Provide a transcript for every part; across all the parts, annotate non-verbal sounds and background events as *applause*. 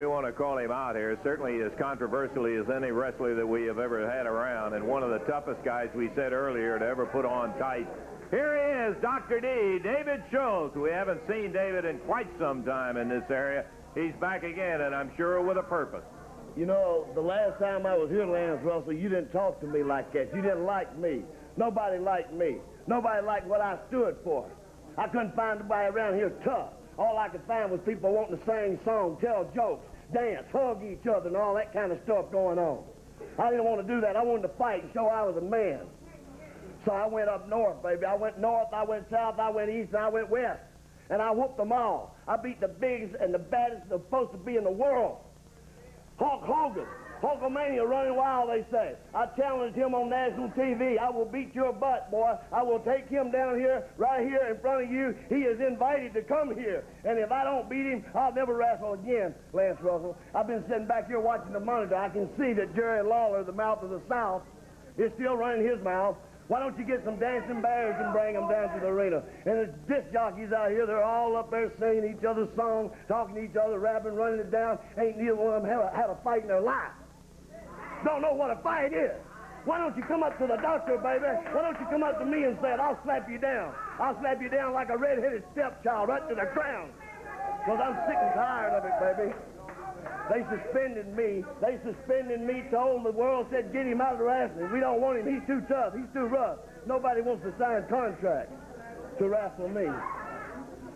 We want to call him out here, certainly as controversially as any wrestler that we have ever had around, and one of the toughest guys we said earlier to ever put on tight. Here he is, Dr. D, David Schultz. We haven't seen David in quite some time in this area. He's back again, and I'm sure with a purpose. You know, the last time I was here, Lance Russell, you didn't talk to me like that. You didn't like me. Nobody liked me. Nobody liked what I stood for. I couldn't find nobody around here tough. All I could find was people wanting to sing songs, tell jokes, dance, hug each other, and all that kind of stuff going on. I didn't want to do that. I wanted to fight and show I was a man. So I went up north, baby. I went north, I went south, I went east, and I went west. And I whooped them all. I beat the biggest and the baddest supposed to be in the world. Hulk Hogan. Hulkamania running wild, they say. I challenged him on national TV. I will beat your butt, boy. I will take him down here, right here in front of you. He is invited to come here. And if I don't beat him, I'll never wrestle again, Lance Russell. I've been sitting back here watching the monitor. I can see that Jerry Lawler, the mouth of the South, is still running his mouth. Why don't you get some dancing bears and bring them down to the arena? And the disc jockeys out here, they're all up there singing each other's songs, talking to each other, rapping, running it down. Ain't neither one of them had a, had a fight in their life don't know what a fight is. Why don't you come up to the doctor, baby? Why don't you come up to me and say it? I'll slap you down. I'll slap you down like a red-headed stepchild right to the ground. Because I'm sick and tired of it, baby. They suspended me. They suspended me, told the world, said, get him out of the wrestling. We don't want him. He's too tough. He's too rough. Nobody wants to sign contracts to wrestle me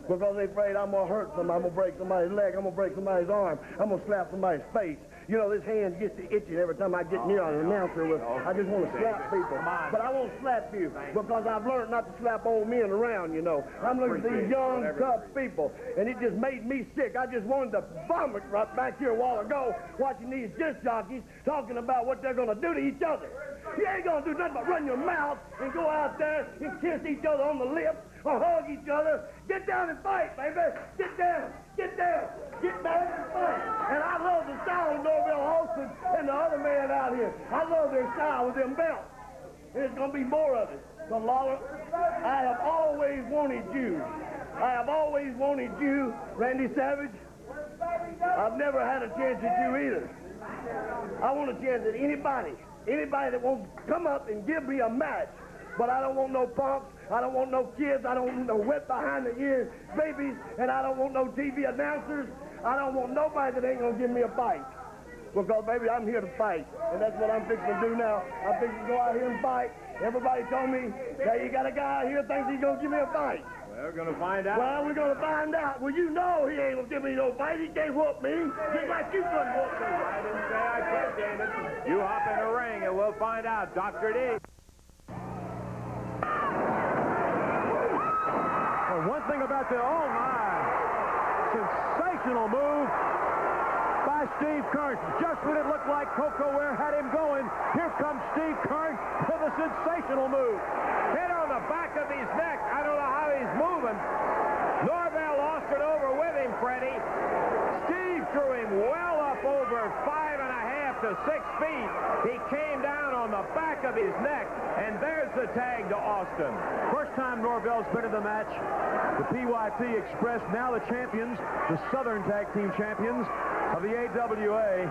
because they're afraid I'm going to hurt somebody. I'm going to break somebody's leg. I'm going to break somebody's arm. I'm going to slap somebody's face. You know, this hand gets to itching every time I get near an announcer. With, I just want to slap people. But I won't slap you because I've learned not to slap old men around, you know. I'm looking at these young, tough people, and it just made me sick. I just wanted to vomit right back here a while ago watching these disc jockeys talking about what they're going to do to each other. You ain't going to do nothing but run your mouth and go out there and kiss each other on the lips or hug each other. Get down and fight, baby. Get down. Get down. Get down and fight. And I love the style of Norvell Austin and the other man out here. I love their style with them belts. There's going to be more of it. So, Lawler, I have always wanted you. I have always wanted you, Randy Savage. I've never had a chance at you either. I want a chance at anybody. Anybody that won't come up and give me a match. But I don't want no punks. I don't want no kids. I don't want no wet behind the ears babies. And I don't want no TV announcers. I don't want nobody that ain't going to give me a fight. Because, baby, I'm here to fight. And that's what I'm fixing to do now. I'm fixing to go out here and fight. Everybody told me, that you got a guy out here thinks he's going to give me a fight. Well, we're going to find out. Well, we're going to find out. Well, you know he ain't going to give me no fight. He can't whoop me. Just like you couldn't whoop me. I didn't say I could, David. You hop in the ring and we'll find out. Dr. D. One thing about the, oh my, sensational move by Steve Keirn. Just when it looked like Koko Ware had him going, here comes Steve Keirn with a sensational move. Hit on the back of his neck. I don't know how he's moving. Norvell lost it over with him, Freddie. Steve threw him well up over five and a half to six feet. He came down on the back of his neck, there's the tag to Austin. First time Norvell's been in the match. The PYT Express, now the champions, the Southern Tag Team champions of the AWA.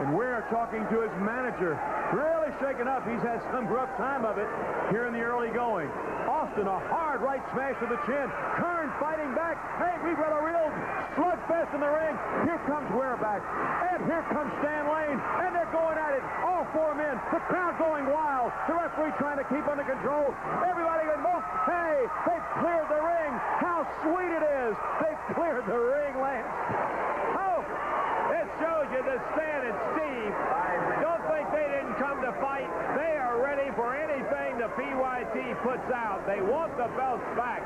And we're talking to his manager. Really shaken up. He's had some rough time of it here in the early going. Austin, a hard right smash to the chin. Keirn fighting back. Hey, we've got a real slugfest in the ring. Here comes Wereback. And here comes Stan Lane. And they're going at it. All four men. The crowd going wild. The referee trying to keep under control. Everybody going, oh, hey, they've cleared the ring. How sweet it is. They've cleared the ring, Lance. Oh, it shows you that Stan and Steve don't think they didn't come to fight. They are ready for anything PYT puts out. They want the belts back.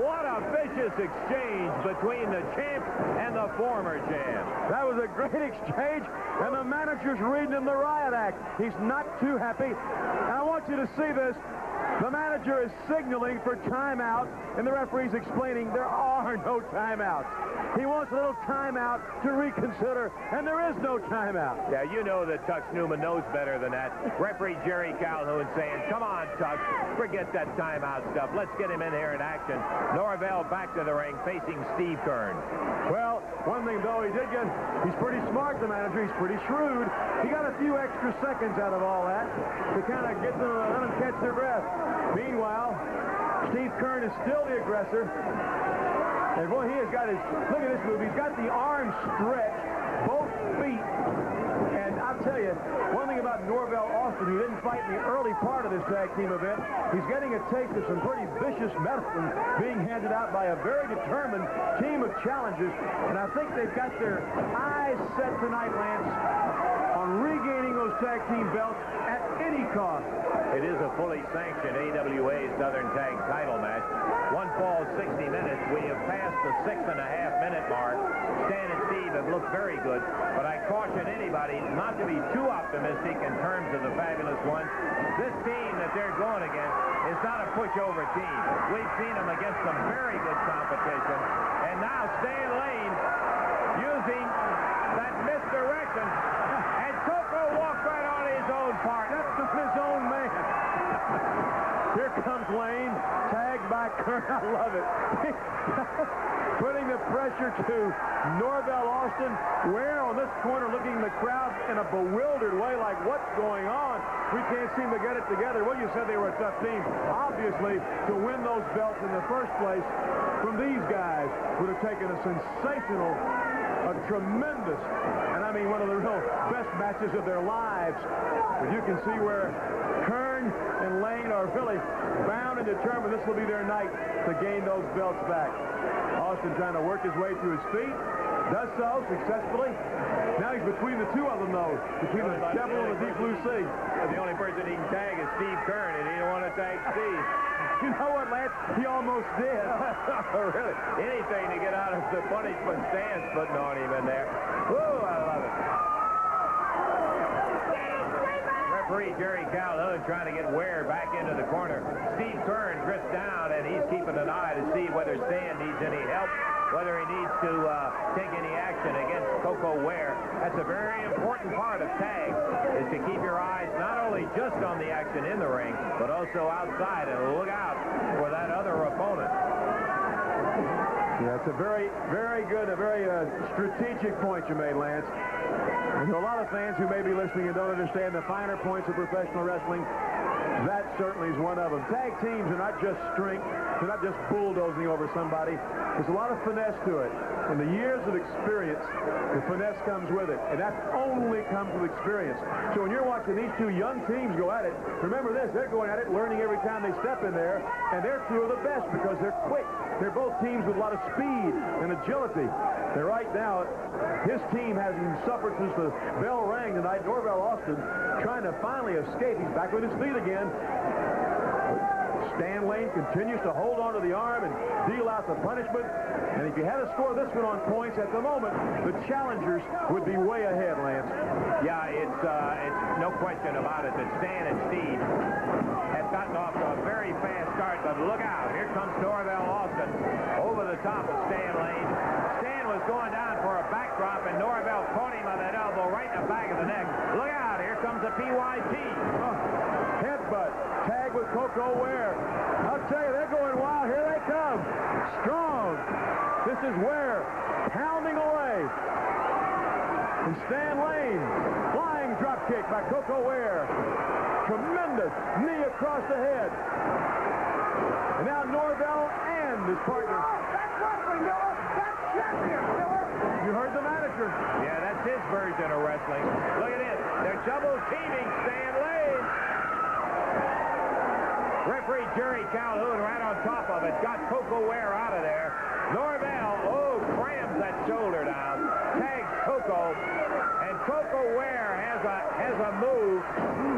What a vicious exchange between the champ and the former champ. That was a great *laughs* exchange, and the manager's reading him the riot act. He's not too happy. And I want you to see this. The manager is signaling for timeout, and the referee's explaining there are no timeouts. He wants a little timeout to reconsider, and there is no timeout. Yeah, you know that Tux Newman knows better than that. Referee Jerry Calhoun saying, come on, Tux, forget that timeout stuff. Let's get him in here in action. Norvell back to the ring facing Steve Keirn. Well, one thing, though, he did get, he's pretty smart, the manager. He's pretty shrewd. He got a few extra seconds out of all that to kind of get them, let them catch their breath. Meanwhile, Steve Keirn is still the aggressor. And boy, he has got his, look at this move. He's got the arms stretched, both feet. And I'll tell you, one thing about Norvell Austin, who didn't fight in the early part of this tag team event, he's getting a taste of some pretty vicious medicine being handed out by a very determined team of challengers. And I think they've got their eyes set tonight, Lance, on regaining those tag team belts at any cost. It is a fully sanctioned AWA Southern Tag title match. One fall, 60 minutes. We have passed the six and a half minute mark. Stan and Steve have looked very good, but I caution anybody not to be too optimistic in terms of the fabulous ones. This team that they're going against is not a pushover team. We've seen them against some very good competition. And now Stan Lane using that misdirection. And Koko walked right on his own partner. That's his own man. *laughs* Here comes Lane, tagged by Keirn. *laughs* I love it. Pressure to Norvell Austin. Ware on this corner looking the crowd in a bewildered way like, what's going on? We can't seem to get it together. Well, you said they were a tough team. Obviously, to win those belts in the first place from these guys would have taken a sensational a tremendous, and I mean one of the real best matches of their lives. But you can see where And Lane are really bound and determined this will be their night to gain those belts back. Austin trying to work his way to his feet. Does so successfully. Now he's between the two of them, though, between the Devil and the Deep Blue Sea. The only person he can tag is Steve Keirn, and he don't want to tag Steve. *laughs* You know what, Lance? He almost did. *laughs* Oh, really? Anything to get out of the punishment Stan's putting on him in there. Woo, I love it. Referee Jerry Calhoun trying to get Ware back into the corner. Steve Keirn drifts down, and he's keeping an eye to see whether Stan needs any help, whether he needs to uh, take any action against Koko Ware. That's a very important part of tag, is to keep your eyes not only just on the action in the ring, but also outside and look out for that other opponent. Yeah, it's a very, very good, a very uh, strategic point you made, Lance. And to a lot of fans who may be listening and don't understand the finer points of professional wrestling, that certainly is one of them. Tag teams are not just strength. They're not just bulldozing over somebody. There's a lot of finesse to it. And the years of experience, the finesse comes with it. And that only comes with experience. So when you're watching these two young teams go at it, remember this, they're going at it learning every time they step in there. And they're two of the best because they're quick. They're both teams with a lot of speed and agility. They're right now, his team hasn't suffered since the bell rang tonight. Norvell Austin trying to finally escape. He's back with his feet again. Stan Lane continues to hold on to the arm and deal out the punishment. And if you had to score this one on points at the moment, the challengers would be way ahead, Lance. Yeah, it's uh, it's no question about it that Stan and Steve have gotten off to a very fast start. But look out, here comes Norvell Austin over the top of Stan Lane. Stan was going down for a backdrop, and Norvell caught him on that elbow right in the back of the neck. Look out, here comes the PYT. Oh, headbutt. Tag with Koko Ware. I'll tell you, they're going wild. Here they come. Strong. This is Ware pounding away. And Stan Lane. Flying drop kick by Koko Ware. Tremendous knee across the head. And now Norvell and his partner. Oh, that's wrestling, Miller. That's champion, Miller. You heard the manager. Yeah, that's his version of wrestling. Look at this. They're double teaming Stan Lane. Referee Jerry Calhoun right on top of it. Got Koko Ware out of there. Norvell, oh, crams that shoulder down. Tags Koko. And Koko Ware has a has a move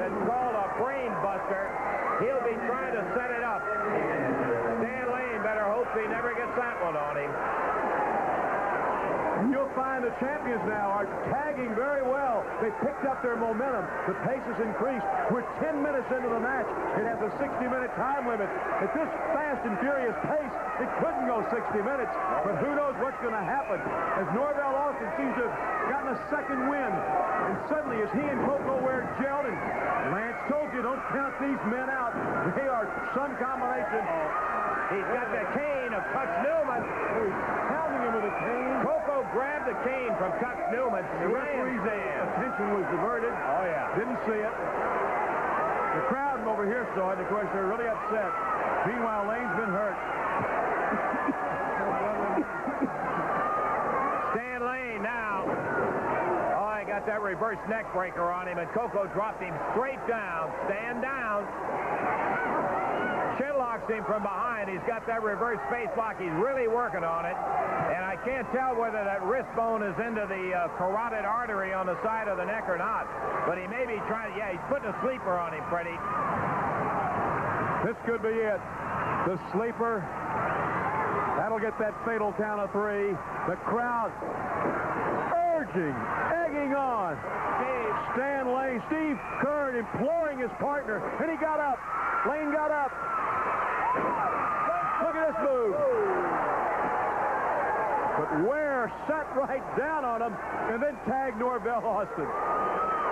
that's called a brain buster. He'll be trying to set it up. Stan Lane better hope he never gets that one on him. You'll find the champions now are tagging very well. They picked up their momentum. The pace has increased. We're 10 minutes into the match. It has a 60-minute time limit. At this fast and furious pace, it couldn't go 60 minutes. But who knows what's going to happen as Norvell Austin seems to have gotten a second win. And suddenly, as he and Koko Ware gelled, and Lance told you, don't count these men out. They are some combination. Oh, he's got the cane of Tux Newman. He's pounding him with a cane. Koko grabbed the cane from Tux Newman. The referee's attention was diverted. Oh, yeah. Didn't see it. The crowd over here saw it, and of course they're really upset. Meanwhile, Lane's been hurt. Stan Lane now. Oh, I got that reverse neck breaker on him, and Koko dropped him straight down. Stand down. Chin locks him from behind. He's got that reverse face lock. He's really working on it. And I can't tell whether that wrist bone is into the uh, carotid artery on the side of the neck or not. But he may be trying yeah, he's putting a sleeper on him, Freddie. This could be it. The sleeper. That'll get that fatal count of three. The crowd urging, egging on. Stan Lane, Steve Keirn imploring his partner, and he got up. Lane got up. Look at this move. But Ware sat right down on him and then tagged Norvell Austin.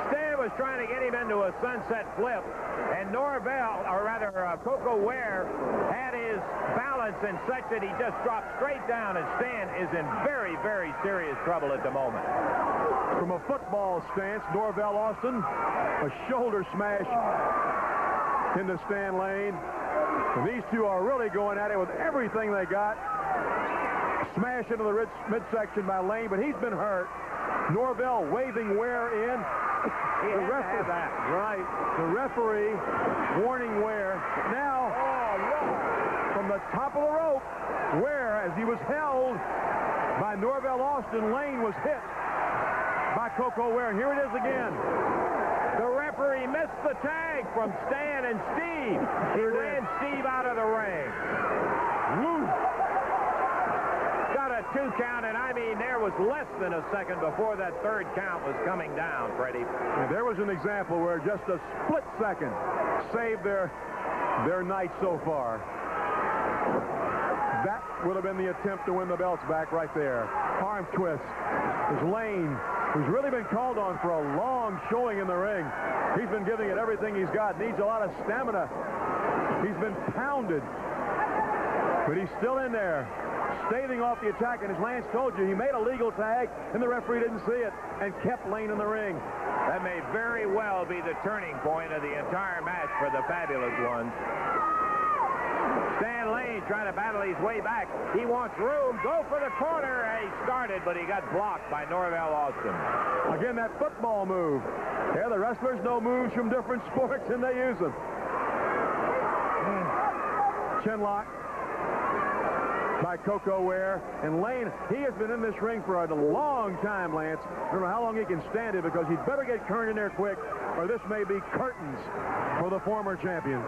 Stan was trying to get him into a sunset flip, and Norvell, or rather uh, Koko Ware, had his balance in such that he just dropped straight down, and Stan is in very, very serious trouble at the moment. From a football stance, Norvell Austin, a shoulder smash into Stan Lane. And these two are really going at it with everything they got. Smash into the mid- midsection by Lane, but he's been hurt. Norvell waving Ware in. He the had to referee, that. right? The referee warning Ware. Now, from the top of the rope, Ware, as he was held by Norvell Austin, Lane was hit by Koko Ware. Here it is again. The referee missed the tag from Stan and Steve. He ran Steve out of the ring. Woo! Got a two count, and I mean, there was less than a second before that third count was coming down, Freddie. And there was an example where just a split second saved their their night so far. That would have been the attempt to win the belts back right there. Arm twist. As Lane, who's really been called on for a long showing in the ring, he's been giving it everything he's got. Needs a lot of stamina. He's been pounded. But he's still in there, staving off the attack. And as Lance told you, he made a legal tag, and the referee didn't see it, and kept Lane in the ring. That may very well be the turning point of the entire match for the Fabulous Ones. Stan Lane trying to battle his way back. He wants room. Go for the corner. He started, but he got blocked by Norvell Austin. Again, that football move. Yeah, the wrestlers know moves from different *laughs* sports, and they use them. Chin lock by Koko Ware. And Lane, he has been in this ring for a long time, Lance. I don't know how long he can stand it because he'd better get Keirn in there quick, or this may be curtains for the former champion.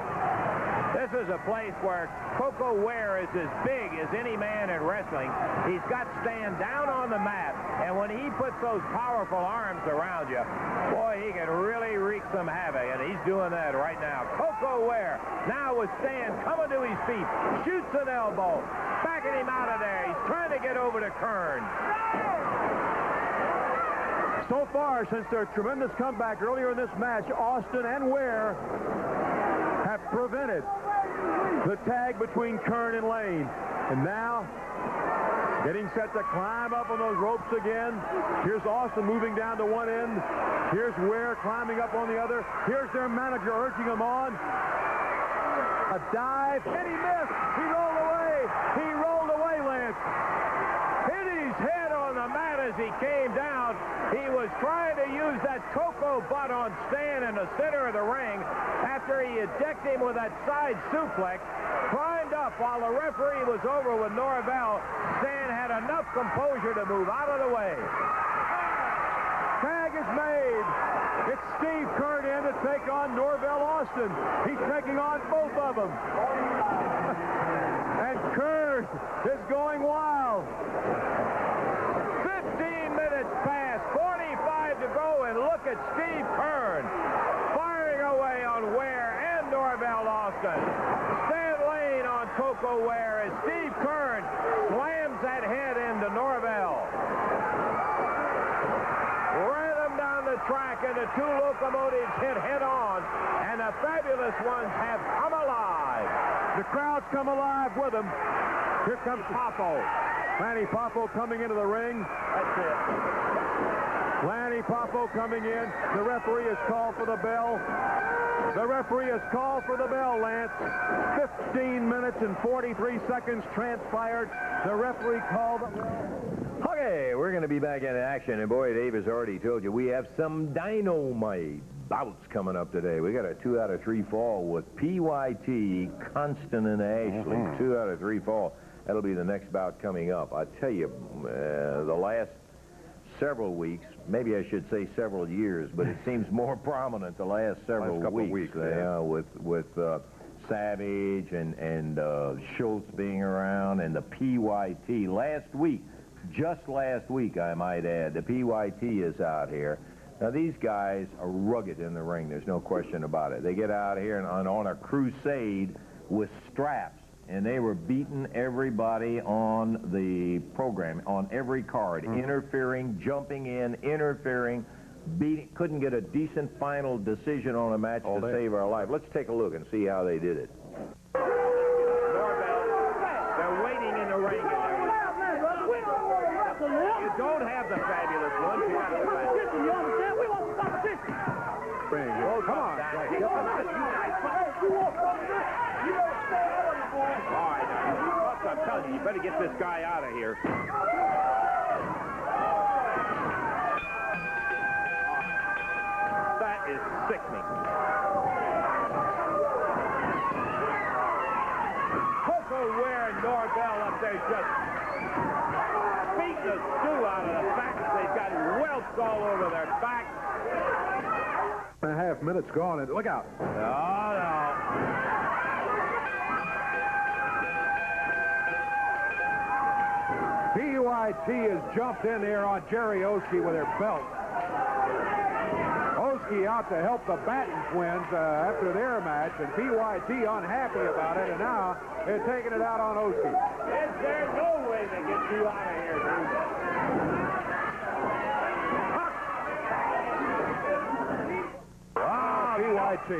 This is a place where Koko Ware is as big as any man in wrestling. He's got Stan down on the mat, and when he puts those powerful arms around you, boy, he can really wreak some havoc, and he's doing that right now. Koko Ware, now with Stan coming to his feet, shoots an elbow, backing him out of there. He's trying to get over to Keirn. So far, since their tremendous comeback earlier in this match, Austin and Ware have prevented the tag between Keirn and Lane. And now, getting set to climb up on those ropes again. Here's Austin moving down to one end. Here's Ware climbing up on the other. Here's their manager urging him on. A dive, and he missed. He rolled away. He rolled away, Lance. hit his head on the mat as he came down. He was trying to use that cocoa butt on Stan in the center of the ring after he had decked him with that side suplex. Climbed up while the referee was over with Norvell. Stan had enough composure to move out of the way. Tag is made. It's Steve Keirn in to take on Norvell Austin. He's taking on both of them. and Keirn is going wild. 15 minutes past, 45 to go, and look at Koko Ware as Steve Keirn slams that into Norvell. Ran them down the track, and the two locomotives hit head on, and the fabulous ones have come alive. The crowd's come alive with them. Here comes Poffo. Lanny Poffo coming into the ring. That's it. Lanny Poffo coming in. The referee has called for the bell. The referee has called for the bell, Lance. 15 minutes and 43 seconds transpired. The referee called. Okay, we're going to be back in action, and boy, Dave has already told you we have some dynamite bouts coming up today. We got a two out of three fall with PYT, Constant and Ashley. Mm-hmm. Two out of three fall. That'll be the next bout coming up. I tell you, uh, the last several weeks, maybe I should say several years, but it seems more *laughs* prominent the last several weeks. Last couple weeks. weeks, uh, yeah. with with uh, Savage and and uh, Schultz being around, and the PYT last week, just last week, I might add, the PYT is out here. Now these guys are rugged in the ring. There's no question about it. They get out here and on, on a crusade with straps and they were beating everybody on the program, on every card, Mm-hmm. interfering, jumping in, interfering, beating, couldn't get a decent final decision on a match All to day. save our life. Let's take a look and see how they did it. They're waiting in the ring. You don't have the fabulous ones. You got the fabulous. Oh, come on. All right, now, look, I'm telling you, you better get this guy out of here. Oh, that is sickening. Koko Ware and Norvell up there just beating the stew out of the backs. They've got welts all over their backs. And a half minutes gone. And look out. Oh, no. PYT has jumped in there on Jerry Oski with her belt. Oski out to help the Batten twins uh, after their match, and PYT unhappy about it, and now they're taking it out on Oski. Is there no way to get you out of here, dude? Ah, PYT.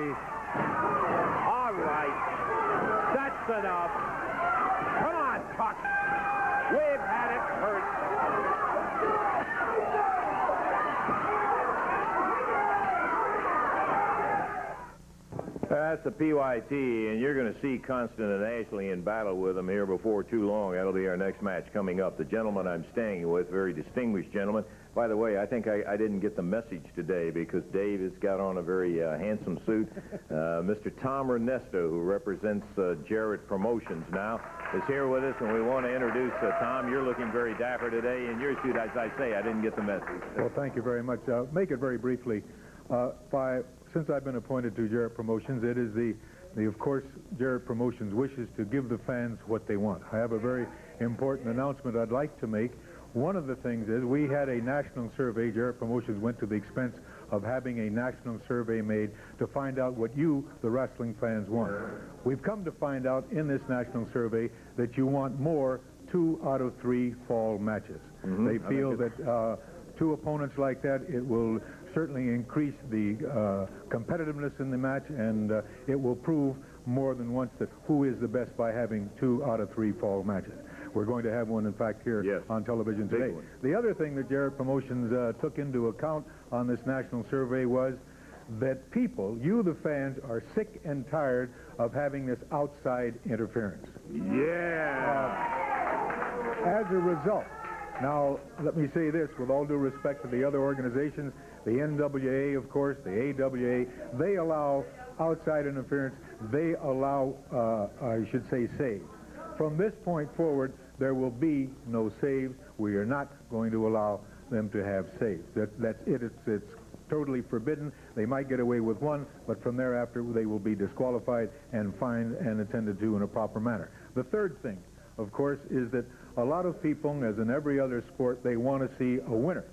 All right. That's enough. Come on, Tuck. We've had it first. That's the PYT, and you're going to see Constant and Ashley in battle with them here before too long. That'll be our next match coming up. The gentleman I'm staying with, very distinguished gentleman. By the way, I think I, I didn't get the message today because Dave has got on a very uh, handsome suit. Uh, Mr. Tom Renesto, who represents uh, Jarrett Promotions now, is here with us, and we want to introduce uh, Tom. You're looking very dapper today in your suit. As I say, I didn't get the message. Well, thank you very much. Uh, make it very briefly. Uh, by since I've been appointed to Jarrett Promotions, it is the, the of course Jarrett Promotions wishes to give the fans what they want. I have a very important announcement I'd like to make. One of the things is we had a national survey. Jarrett Promotions went to the expense of having a national survey made to find out what you, the wrestling fans, want. We've come to find out in this national survey that you want more two out of three fall matches. They feel that uh, two opponents like that, it will certainly increase the uh, competitiveness in the match, and uh, it will prove more than once that who is the best by having two out of three fall matches. We're going to have one, in fact, here Yes. on television today. The other thing that Jarrett Promotions uh, took into account on this national survey was that people, you the fans, are sick and tired of having this outside interference. Yeah. As a result, now let me say this with all due respect to the other organizations, the NWA, of course, the AWA, they allow outside interference, they allow, uh, I should say, saves. From this point forward, there will be no saves. We are not going to allow them to have saves. That, that's it. It's, it's totally forbidden. They might get away with one, but from thereafter, they will be disqualified and fined and attended to in a proper manner. The third thing, of course, is that a lot of people, as in every other sport, they want to see a winner.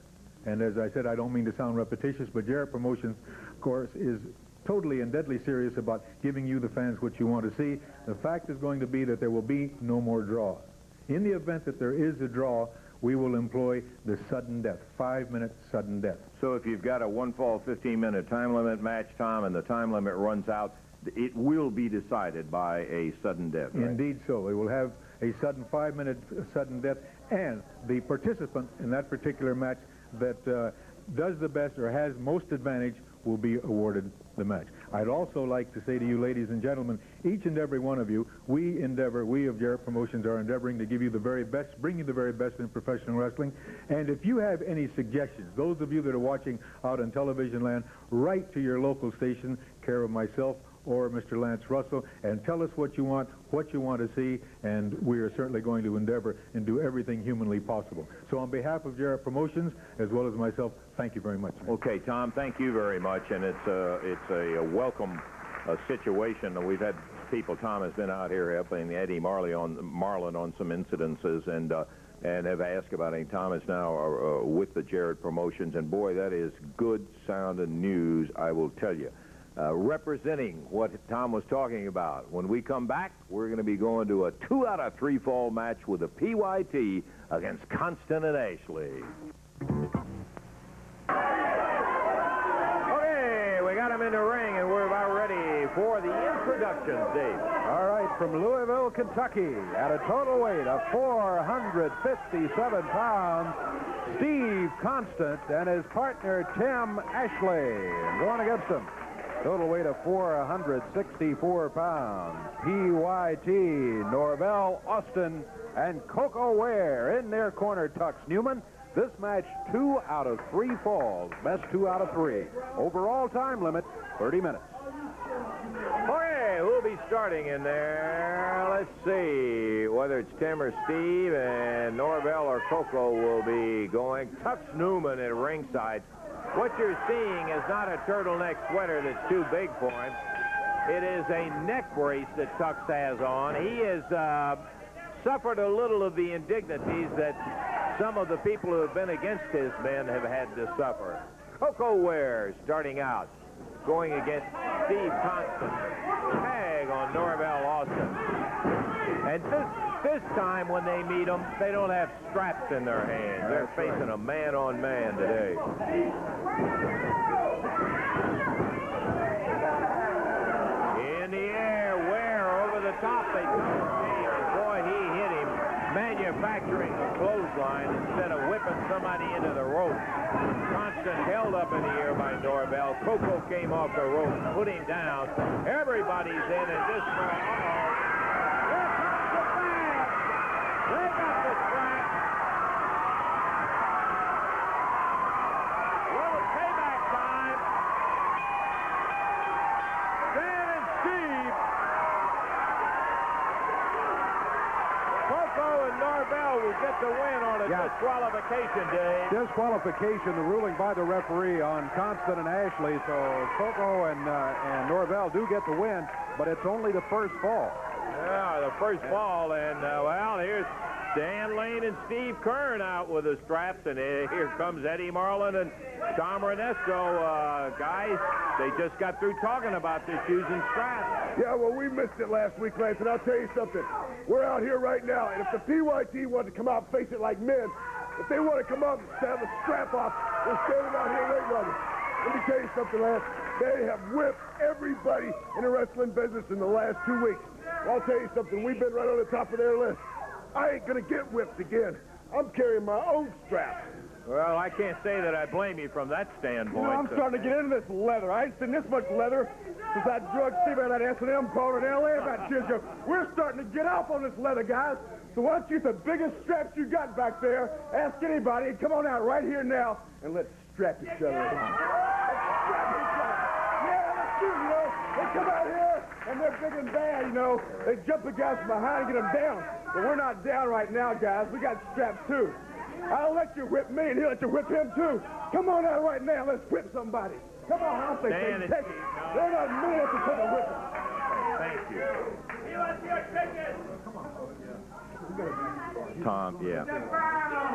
And as I said, I don't mean to sound repetitious, but Jarrett Promotions, of course, is totally and deadly serious about giving you, the fans, what you want to see. The fact is going to be that there will be no more draws. In the event that there is a draw, we will employ the sudden death, five-minute sudden death. So if you've got a one-fall 15-minute time limit match, Tom, and the time limit runs out, it will be decided by a sudden death, right? Indeed so. It will have a sudden five-minute sudden death, and the participant in that particular match that uh, does the best or has most advantage will be awarded the match. I'd also like to say to you, ladies and gentlemen, each and every one of you, we endeavor, we of Jarrett Promotions are endeavoring to give you the very best, bring you the very best in professional wrestling. And if you have any suggestions, those of you that are watching out on television land, write to your local station, care of myself or Mr. Lance Russell, and tell us what you want, what you want to see, and we are certainly going to endeavor and do everything humanly possible. So on behalf of Jarrett Promotions, as well as myself, thank you very much. Okay, Tom, thank you very much, and it's a, it's a, welcome uh, situation. We've had people, Tom has been out here helping Eddie Marley on, Marlin on some incidences, and uh, and have asked about it. Tom is now uh, uh, with the Jarrett Promotions, and boy, that is good sounding news, I will tell you uh, representing what Tom was talking about. When we come back, we're going to be going to a two out of three fall match with the PYT against Constant and Ashley. Okay, we got him in the ring, and we're about ready for the introduction, Dave. All right, from Louisville, Kentucky, at a total weight of 457 pounds, Steve Constant and his partner Tim Ashley. Going against him, Total weight of 464 pounds. PYT, Norvell, Austin, and Koko Ware in their corner Tux Newman. This match, two out of three falls. Best two out of three. Overall time limit, 30 minutes. We'll be starting in there. Let's see whether it's Tim or Steve, and Norvell or Koko will be going. Tux Newman at ringside. What you're seeing is not a turtleneck sweater that's too big for him. It is a neck brace that Tux has on. He has uh, suffered a little of the indignities that some of the people who have been against his men have had to suffer. Koko Ware starting out, going against Steve Constant. Tag on Norvell Austin. And this this time when they meet them, they don't have straps in their hands. They're facing a man-on-man -man today. In the air, Ware over the top. They come boy, he hit him manufacturing a clothesline instead of whipping somebody into the rope. Constant held up in the air by Norvell. Koko came off the rope, put him down. Everybody's in, at this point. uh-oh. get disqualification, day. Disqualification, the ruling by the referee on Constant and Ashley. So Koko and, uh, and Norvell do get the win, but it's only the first fall. Yeah, the first fall, and uh, well, here's Dan Lane and Steve Keirn out with the straps, and here comes Eddie Marlin and Tom Renesto. Uh, guys, they just got through talking about this using straps. Yeah, well, we missed it last week, Lance, and I'll tell you something. We're out here right now, and if the PYT want to come out and face it like men, if they want to come up and have a strap off, we're standing out here waiting on them. Let me tell you something, Lance. They have whipped everybody in the wrestling business in the last two weeks. I'll tell you something. We've been right on the top of their list. I ain't going to get whipped again. I'm carrying my own strap. Well, I can't say that I blame you from that standpoint. You know, I'm so. starting to get into this leather. I ain't seen this much leather since that drug Steve out that S&M bar in L.A. about Ginger. We're starting to get off on this leather, guys. So why don't you, use the biggest straps you got back there, ask anybody, come on out right here now, and let's strap each other on. Let's strap each other. Yeah, let's do it, you know. They come out here, and they're big and bad, you know. They jump the guys from behind and get them down. But we're not down right now, guys. We got straps, too. I'll let you whip me, and he'll let you whip him, too. Come on out right now. Let's whip somebody. Come on, I'll say, Dan, take it. They're not minutes to take a whip. Thank you. He wants your ticket. Come on, Tom, yeah.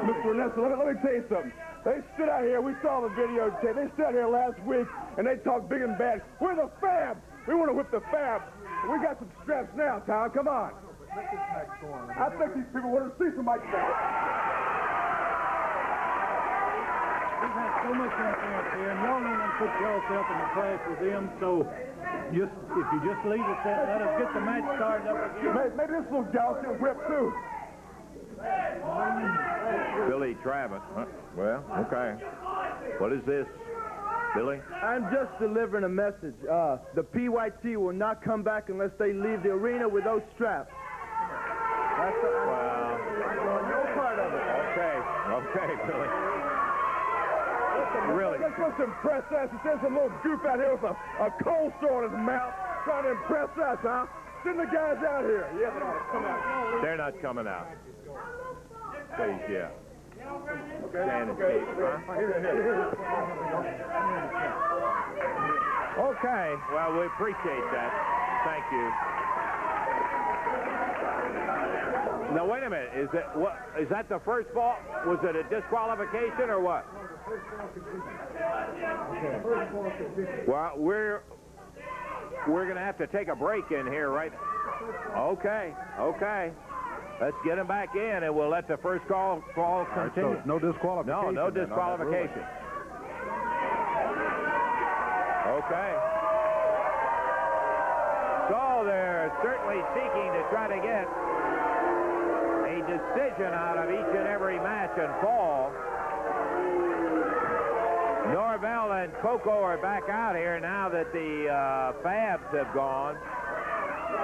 Mr. Renesto, let me, let me tell you something. They stood out here, we saw the videotape. They stood out here last week and they talked big and bad. We're the Fab. We want to whip the Fab. We got some straps now, Tom. Come on. I think these people want to see some Mike Tyson. We've had so much interference here, and y'all don't want to put yourself in the clash with them, so just if you just leave it there, let us get the match started up again. Maybe, maybe this little gal can whip too. Billy Travis. Huh? Well, okay. What is this, Billy? I'm just delivering a message. Uh, the PYT will not come back unless they leave the arena with those straps. That's the, Well, no part of it. okay, okay, Billy. Really? Let's impress us. He sends some little goof out here with a, a cold sore in his mouth, trying to impress us, huh? Send the guys out here. Yeah, they come out. They're not coming out. Please, yeah. And keep, huh? Okay. Well, we appreciate that. Thank you. Now wait a minute. Is that what? Is that the first ball? Was it a disqualification or what? Well, we're we're gonna have to take a break in here, right? Okay. Okay. Let's get him back in, and we'll let the first call call So continue. no disqualification. No, no then on that ruling. disqualification. Okay. So they're certainly seeking to try to get decision out of each and every match and fall. Norvell and Koko are back out here now that the uh, Fabs have gone.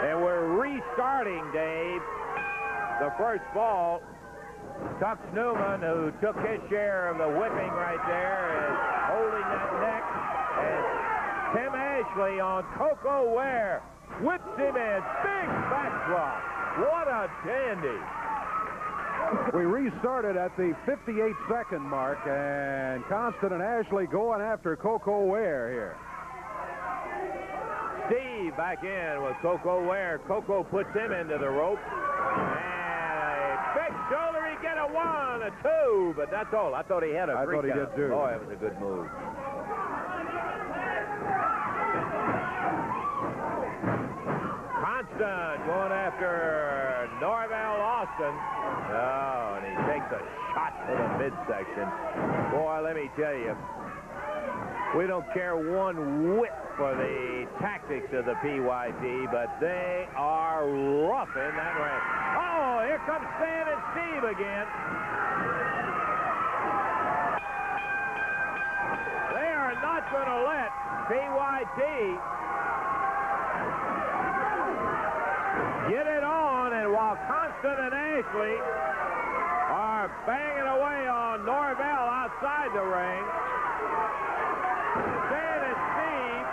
And we're restarting, Dave, the first ball. Tux Newman, who took his share of the whipping right there, is holding that neck. And Tim Ashley on Koko Ware whips him in. Big backdrop. What a dandy. We restarted at the 58-second mark, and Constant and Ashley going after Koko Ware here. Steve back in with Koko Ware. Koko puts him into the rope. And a big shoulder. He get a one, a two, but that's all. I thought he had a I thought he did, too. Boy, it was a good move. Constant going after Norvell Oh, and he takes a shot to the midsection. Boy, let me tell you, we don't care one whit for the tactics of the PYT, but they are rough in that ring. Oh, here comes Stan and Steve again. They are not going to let PYT get it and while Constant and Ashley are banging away on Norvell outside the ring, Stan and Steve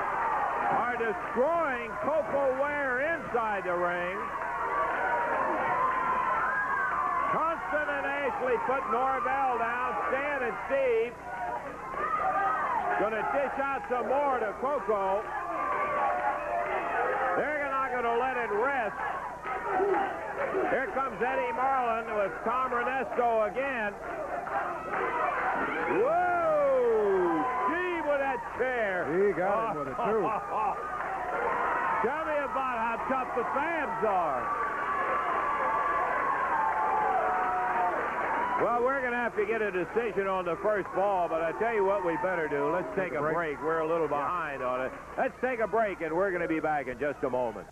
are destroying Koko Ware inside the ring. Constant and Ashley put Norvell down. Stan and Steve to dish out some more to Koko. They're not going to let it rest. Here comes Eddie Marlin with Tom Renesto again. Whoa! Gee, with that chair. He got it with it, too. *laughs* Tell me about how tough the fans are. Well, we're going to have to get a decision on the first ball, but I tell you what we better do. Let's take, a, break. We're a little behind on it. Let's take a break, and we're going to be back in just a moment.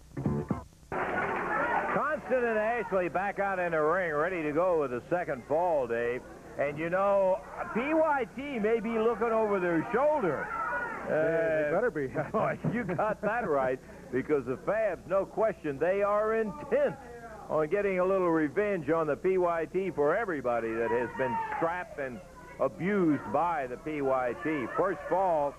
Constant and Ashley back out in the ring, ready to go with the second fall, Dave. And you know, PYT may be looking over their shoulder. They Uh, better be. *laughs* You got that right, because the Fabs, no question, they are intent on getting a little revenge on the PYT for everybody that has been strapped and abused by the PYT. First fall,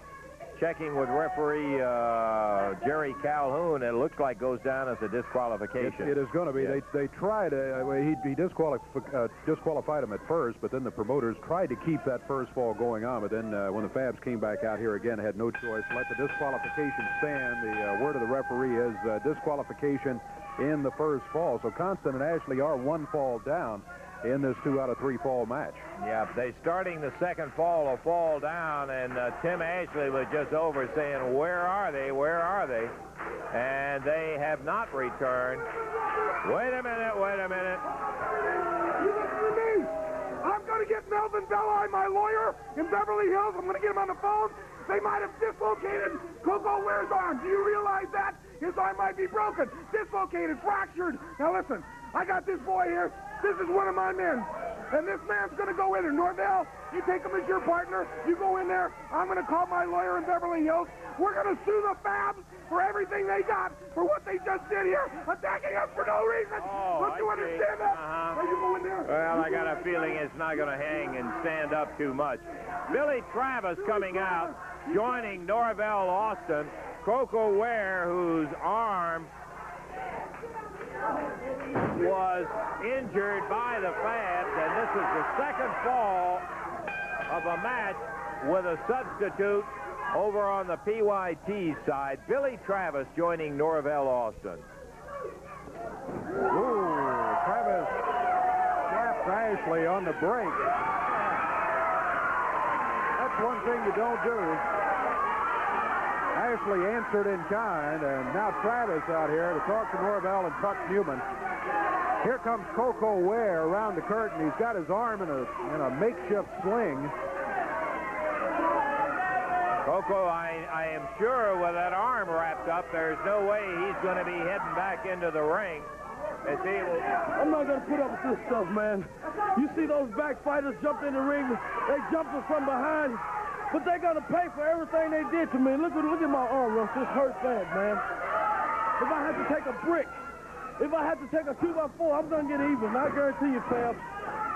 checking with referee uh, Jerry Calhoun, it looks like goes down as a It, disqualification. it is going to be. Yeah. They they tried. Uh, he he disqualif- uh, disqualified him at first, but then the promoters tried to keep that first fall going on. But then uh, when the Fabs came back out here again, had no choice. Let the disqualification stand. The uh, word of the referee is uh, disqualification. in the first fall. So Constant and Ashley are one fall down in this two out of three fall match. Yeah, they starting the second fall will fall down, and uh, Tim Ashley was just over saying, where are they, where are they? And they have not returned. Wait a minute, wait a minute. You listen to me. I'm going to get Melvin Belli, my lawyer, in Beverly Hills. I'm going to get him on the phone. They might have dislocated Koko Ware's arm. Do you realize that? His arm might be broken, dislocated, fractured. Now listen, I got this boy here. This is one of my men. And this man's going to go in there. Norvell, you take him as your partner. You go in there. I'm going to call my lawyer in Beverly Hills. We're going to sue the Fabs for everything they got for what they just did here, attacking us for no reason. Oh, Don't you I see. understand that? Uh-huh. Now you go in there. Well, I got a feeling it's not going to hang and stand up too much. Billy Travis coming out, joining Norvell Austin. Koko Ware, whose arm was injured by the Fabs, and this is the second fall of a match with a substitute over on the PYT side. Billy Travis joining Norvell Austin. Ooh, Travis slapped Ashley on the break. That's one thing you don't do. Ashley answered in kind, and now Travis out here to talk to Norvell and Tux Newman. Here comes Koko Ware around the curtain. He's got his arm in a, in a makeshift sling. Koko, I, I am sure with that arm wrapped up, there's no way he's going to be heading back into the ring. As he will, I'm not going to put up with this stuff, man. You see those back fighters jumped in the ring. They jumped us from behind. But they got to pay for everything they did to me. Look at look at my arm, Russ. This hurts bad, man. If I had to take a brick, if I had to take a 2 by 4 I'm going to get even. I guarantee you, Fab.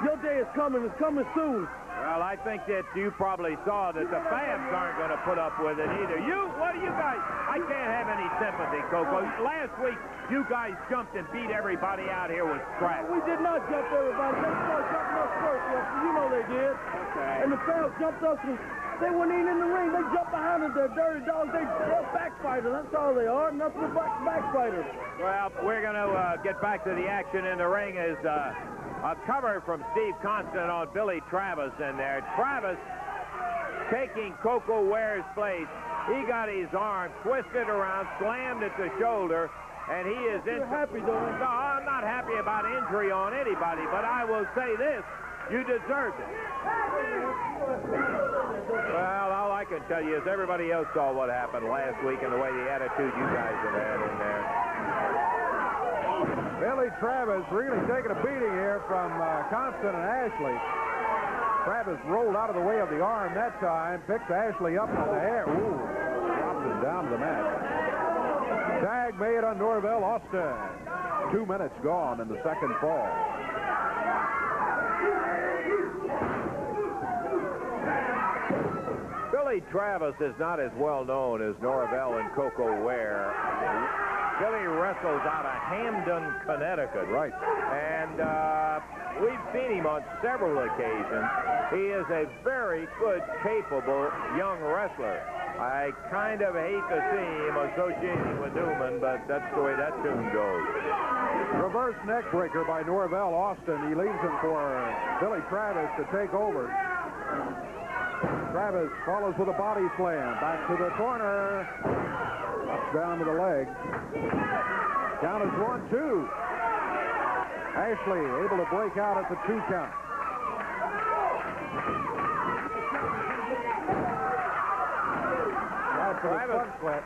Your day is coming. It's coming soon. well, I think that you probably saw that the Fabs aren't going to put up with it either. You, what do you guys? I can't have any sympathy, Koko. Last week, you guys jumped and beat everybody out here with scraps. We did not jump everybody. They started jumping us first. You know they did. Okay. And the Fabs jumped us. They weren't even in the ring. They jumped behind us. They're dirty dogs. They, they're backfighters. That's all they are. Nothing but back, backfighters. Well, we're going to uh, get back to the action in the ring as uh, a cover from Steve Constant on Billy Travis in there. Travis taking Koko Ware's place. He got his arm twisted around, slammed at the shoulder, and he is in. You're happy, don't? No, I'm not happy about injury on anybody, but I will say this. You deserved it. Well, all I can tell you is everybody else saw what happened last week and the way the attitude you guys have had in there. Billy Travis really taking a beating here from uh, Constant and Ashley. Travis rolled out of the way of the arm that time, picked Ashley up in the air. Ooh, dropped him down to the mat. Tag made on Norvell Austin. Two minutes gone in the second fall. Billy Travis is not as well known as Norvell and Koko Ware. Billy wrestles out of Hamden, Connecticut. Right. And uh, we've seen him on several occasions. He is a very good, capable young wrestler. I kind of hate to see him associating with Newman, but that's the way that tune goes. Reverse neck breaker by Norvell Austin. He leaves him for Billy Travis to take over. Travis follows with a body slam. Back to the corner. Up down to the leg. Count is one, two. Ashley able to break out at the two count. Out for the Travis. front flip.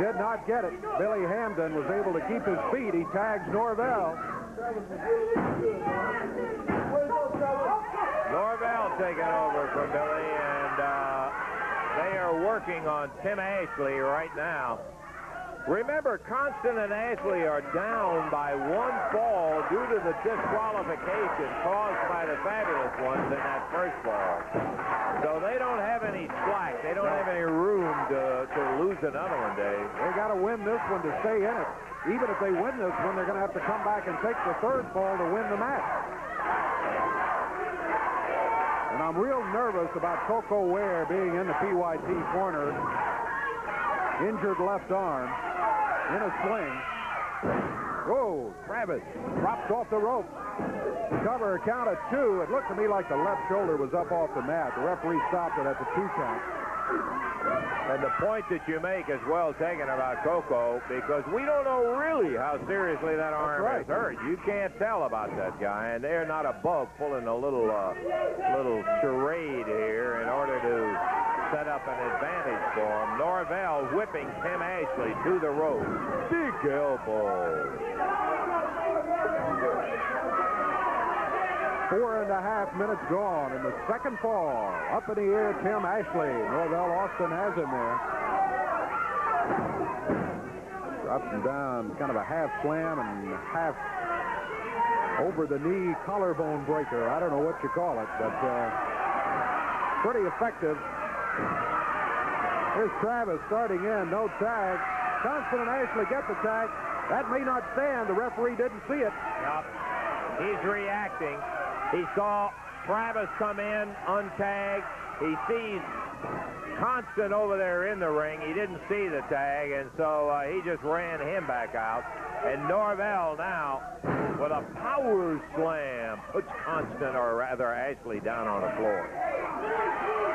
Did not get it. Billy Hamden was able to keep his feet. He tags Norvell. Norvell taking over from Billy, and uh, they are working on Tim Ashley right now. Remember, Constant and Ashley are down by one ball due to the disqualification caused by the fabulous ones in that first ball. So they don't have any slack. They don't have any room to, to lose another one, Dave. They got to win this one to stay in it. Even if they win this one, they're going to have to come back and take the third ball to win the match. And I'm real nervous about Koko Ware being in the PYT corner. Injured left arm in a sling. Whoa, Travis drops off the rope. Cover count of two. It looked to me like the left shoulder was up off the mat. The referee stopped it at the two count. And the point that you make is well taken about Koko because we don't know really how seriously that arm right. is hurt. You can't tell about that guy, and they're not above pulling a little uh, little charade here in order to set up an advantage for him. Norvell whipping Tim Ashley to the rope. Big elbow. Four and a half minutes gone in the second fall. Up in the air, Tim Ashley. Norvell Austin has him there. Drops him down, kind of a half slam and half over the knee collarbone breaker. I don't know what you call it, but uh, pretty effective. Here's Travis starting in, no tag. Constant and Ashley get the tag. That may not stand. The referee didn't see it. Yep. He's reacting. He saw Travis come in untagged. He sees Constant over there in the ring. He didn't see the tag, and so uh, he just ran him back out. And Norvell now, with a power slam, puts Constant, or rather Ashley, down on the floor.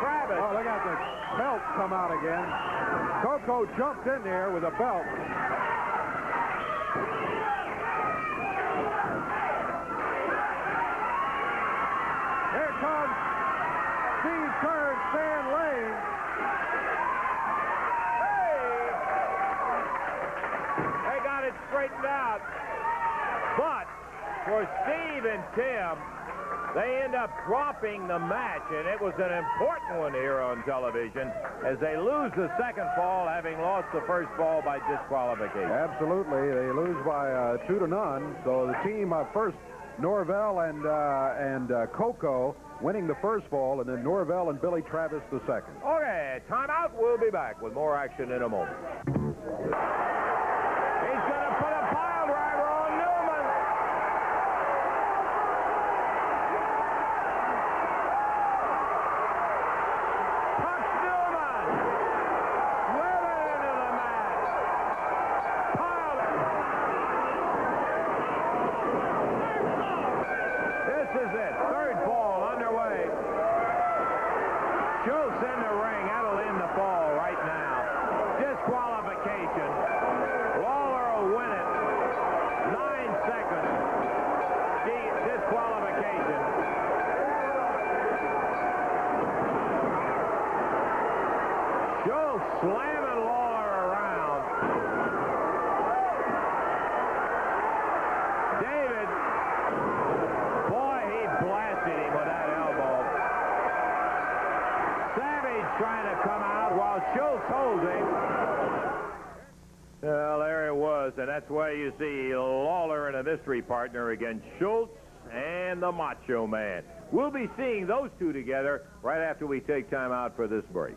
Travis. Oh, they got the belt come out again. Koko jumped in there with a belt. Here comes Steve Keirn, Stan Lane. Hey! They got it straightened out. But for Steve and Tim, they end up dropping the match, and it was an important one here on television as they lose the second fall, having lost the first fall by disqualification. Absolutely. They lose by uh, two to none. So the team uh, first, Norvell and uh, and uh, Koko winning the first fall, and then Norvell and Billy Travis the second. Okay, timeout. We'll be back with more action in a moment. He's going to put a pile driver on Newman. Punch Newman. Driven into the mat. Piled it. This is it. Third fall underway. Schultz in the ring. That'll end the fall right now. Disqualification. Lawler will win it. Nine seconds. Di- Disqualification. Schultz slamming Lawler around. David, boy, he blasted him with that elbow. Savage trying to come out while Schultz holds him. Well, there it was, and that's why you see Lawler and a mystery partner against Schultz and the Macho Man. We'll be seeing those two together right after we take time out for this break.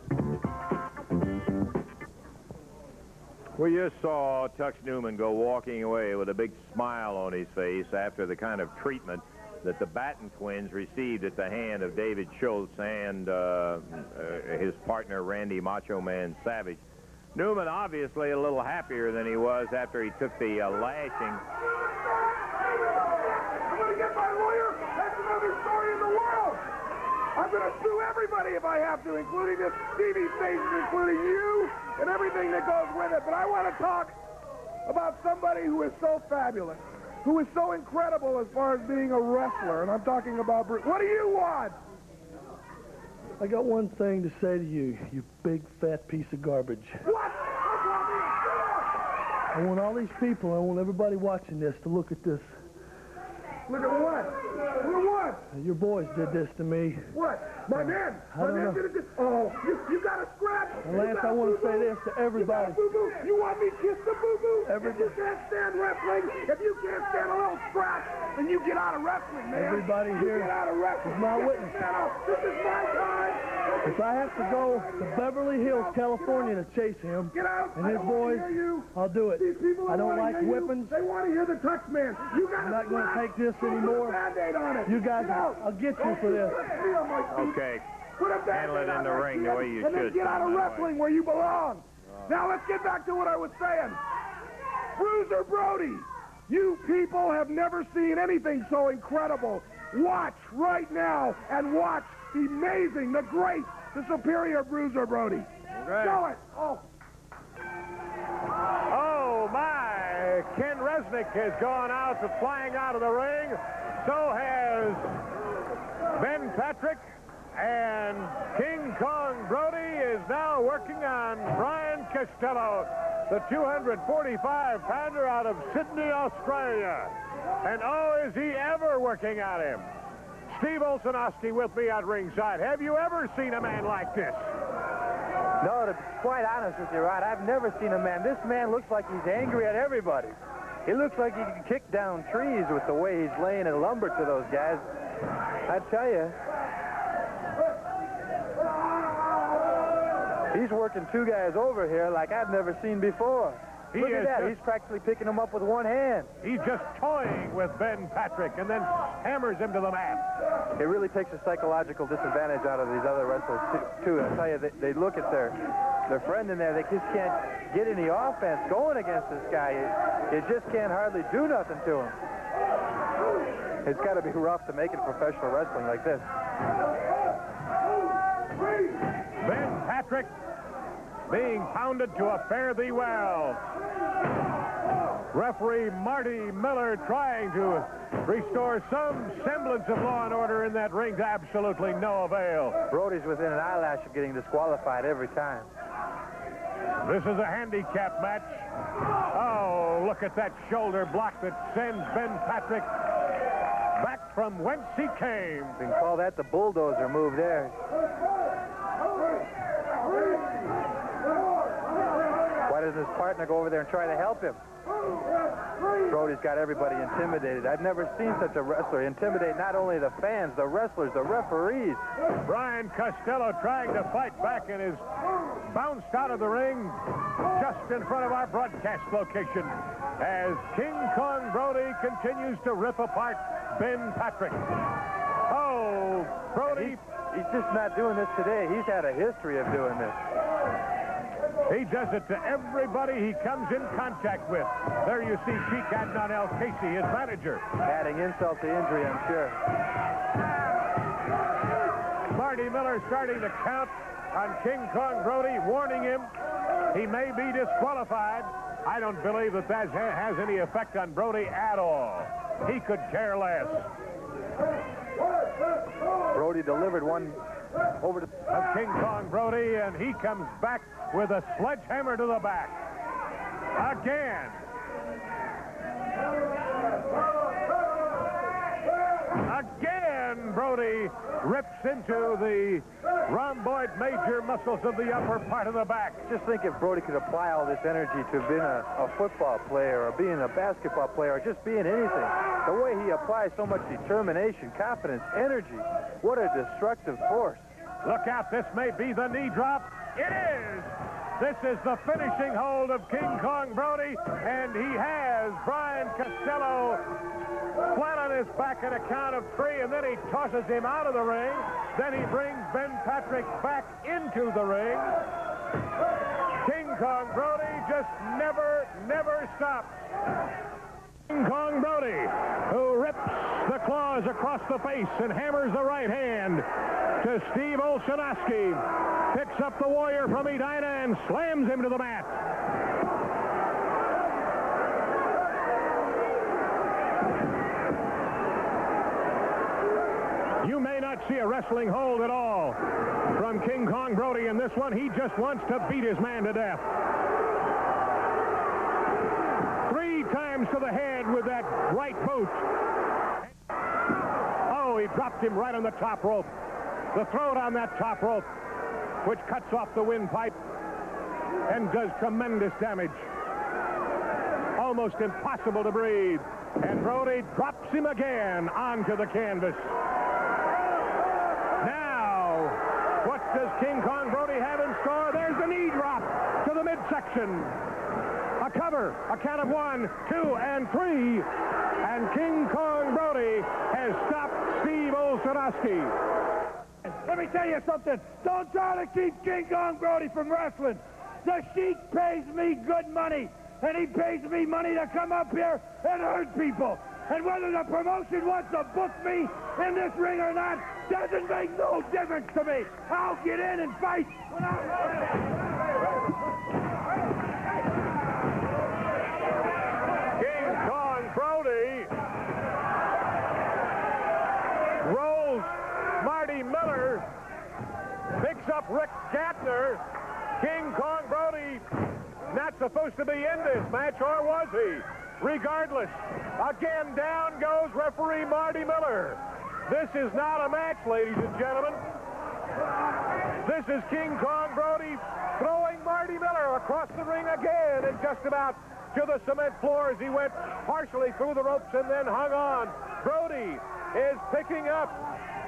We just saw Tux Newman go walking away with a big smile on his face after the kind of treatment that the Batten twins received at the hand of David Schultz and uh, uh, his partner Randy Macho Man Savage. Newman obviously a little happier than he was after he took the uh, lashing. I'm going to get my lawyer. That's another story in the world. I'm going to sue everybody if I have to, including this TV station, including you, and everything that goes with it. But I want to talk about somebody who is so fabulous, who is so incredible as far as being a wrestler, and I'm talking about Bruce. What do you want? I got one thing to say to you, you big fat piece of garbage. What? I want all these people, I want everybody watching this to look at this. Look at what? Look at what? Your boys did this to me. What? My man. I My don't man know. did it. Oh, you, you got a scratch. Well, Lance, I want to say this to everybody. You, got a boo-boo? you want me to kiss the boo-boo? Every- If you can't stand wrestling, if you can't stand a little scratch, then you get out of wrestling, man. Everybody you here get out of wrestling. is my witness. this man out. This is my time. If I have to go to Beverly Hills, California to chase him Get out. and his boys. I'll do it. These people I don't like hear you. whippings. They want to hear the touch man. You got I'm not going to take this anymore. On it. You guys, out. I'll get you for this. Put me on my feet. Okay. Handle it in the ring the way you and then should, get out of wrestling where you belong. Now let's get back to what I was saying. Bruiser Brody, you people have never seen anything so incredible. Watch right now and watch the amazing, the great, the superior Bruiser Brody. Show it. Oh. Oh, my. Ken Resnick has gone out, to flying out of the ring. So has Ben Patrick. And King Kong Brody is now working on Brian Costello, the 245-pounder out of Sydney, Australia. And oh, is he ever working on him. Steve Olsonoski with me at ringside. Have you ever seen a man like this? No, to be quite honest with you, Rod, I've never seen a man. This man looks like he's angry at everybody. He looks like he can kick down trees with the way he's laying in lumber to those guys. I tell you, he's working two guys over here like I've never seen before. He Look at that. just- He's practically picking them up with one hand. He's just toying with Ben Patrick and then hammers him to the mat. It really takes a psychological disadvantage out of these other wrestlers too. I tell you, they, they look at their their friend in there. They just can't get any offense going against this guy. It, it just can't hardly do nothing to him. It's got to be rough to make it professional wrestling like this. Patrick being pounded to a fare thee well. Referee Marty Miller trying to restore some semblance of law and order in that ring to absolutely no avail. Brody's within an eyelash of getting disqualified every time. This is a handicap match. Oh, look at that shoulder block that sends Ben Patrick back from whence he came. You can call that the bulldozer move there. Why doesn't his partner go over there and try to help him? Brody's got everybody intimidated. I've never seen such a wrestler intimidate not only the fans, the wrestlers, the referees. Brian Costello trying to fight back and is bounced out of the ring just in front of our broadcast location as King Kong Brody continues to rip apart Ben Patrick. Oh, Brody. He's just not doing this today. He's had a history of doing this. He does it to everybody he comes in contact with. There you see Sheik Adnan El Casey, his manager. Adding insult to injury, I'm sure. Marty Miller starting to count on King Kong Brody, warning him he may be disqualified. I don't believe that that has any effect on Brody at all. He could care less. Brody delivered one over to King Kong Brody, and he comes back with a sledgehammer to the back. Again. Again, Brody rips into the rhomboid major muscles of the upper part of the back. Just think if Brody could apply all this energy to being a, a football player or being a basketball player or just being anything. The way he applies so much determination, confidence, energy. What a destructive force. Look out, this may be the knee drop. It is. This is the finishing hold of King Kong Brody, and he has Brian Costello flat on his back at a count of three, and then he tosses him out of the ring. Then he brings Ben Patrick back into the ring. King Kong Brody just never, never stops. King Kong Brody, who rips the claws across the face and hammers the right hand to Steve Olsonoski, picks up the warrior from Edina and slams him to the mat. You may not see a wrestling hold at all from King Kong Brody in this one. He just wants to beat his man to death. Three times to the head with that right boot. Oh, he dropped him right on the top rope. The throat on that top rope, which cuts off the windpipe and does tremendous damage. Almost impossible to breathe. And Brody drops him again onto the canvas. Now, what does King Kong Brody have in store? There's a knee drop to the midsection. A cover, a count of one, two, and three. And King Kong Brody has stopped Steve Olszewski. Let me tell you something. Don't try to keep King Kong Brody from wrestling. The Sheik pays me good money, and he pays me money to come up here and hurt people. And whether the promotion wants to book me in this ring or not doesn't make no difference to me. I'll get in and fight when I'm King Kong Brody rolls Marty Miller, picks up Rick Gatner. King Kong Brody not supposed to be in this match, or was he? Regardless, again down goes referee Marty Miller. This is not a match, ladies and gentlemen. This is King Kong Brody throwing Marty Miller across the ring again and just about to the cement floor as he went partially through the ropes and then hung on. Brody is picking up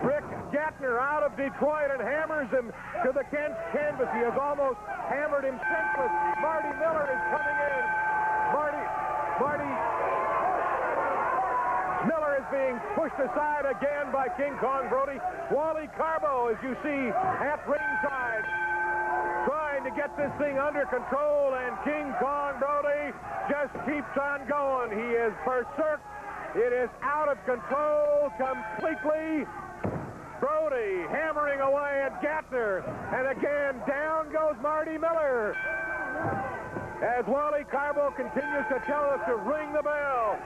Rick Gatner out of Detroit and hammers him to the can canvas. He has almost hammered him senseless. Marty Miller is coming in. Marty, Marty Miller is being pushed aside again by King Kong Brody. Wally Carbo, as you see, at ringside, trying to get this thing under control, and King Kong Brody just keeps on going. He is berserk. It is out of control completely. Brody hammering away at Gatner. And again, down goes Marty Miller. As Wally Carbo continues to tell us to ring the bell.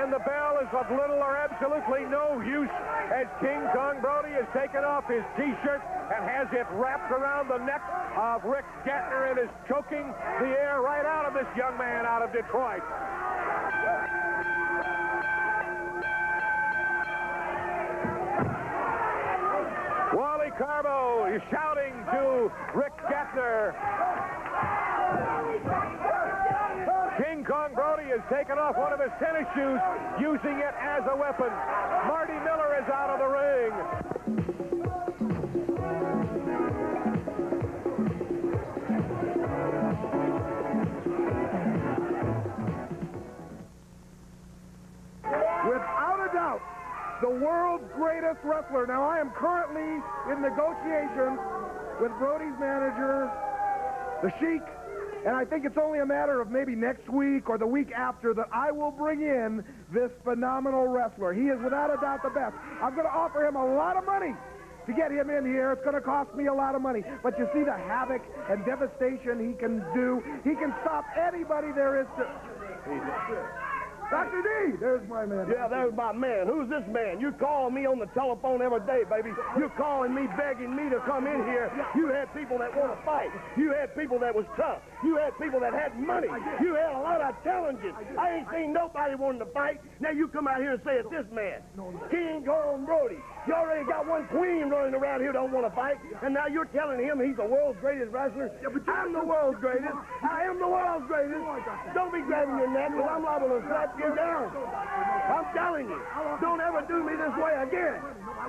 And the bell is of little or absolutely no use as King Kong Brody has taken off his T-shirt and has it wrapped around the neck of Rick Gatner and is choking the air right out of this young man out of Detroit. Carbo is shouting to Rick Gatner. King Kong Brody has taken off one of his tennis shoes, using it as a weapon. Marty Miller is out of the ring. Doubt, the world's greatest wrestler. Now, I am currently in negotiations with Brody's manager, the Sheik, and I think it's only a matter of maybe next week or the week after that I will bring in this phenomenal wrestler. He is without a doubt the best. I'm going to offer him a lot of money to get him in here. It's going to cost me a lot of money. But you see the havoc and devastation he can do. He can stop anybody there is to... Dr. D, there's my man. Yeah, there's my man. Who's this man? You call me on the telephone every day, baby. You're calling me, begging me to come in here. You had people that want to fight. You had people that was tough. You had people that had money. You had a lot of challenges. I ain't seen nobody wanting to fight. Now you come out here and say it's this man. King Kong Brody. You already got one queen running around here don't want to fight, and now you're telling him he's the world's greatest wrestler. I'm the world's greatest. I am the world's greatest. Don't be grabbing your neck, because I'm liable to slap you down. I'm telling you, don't ever do me this way again.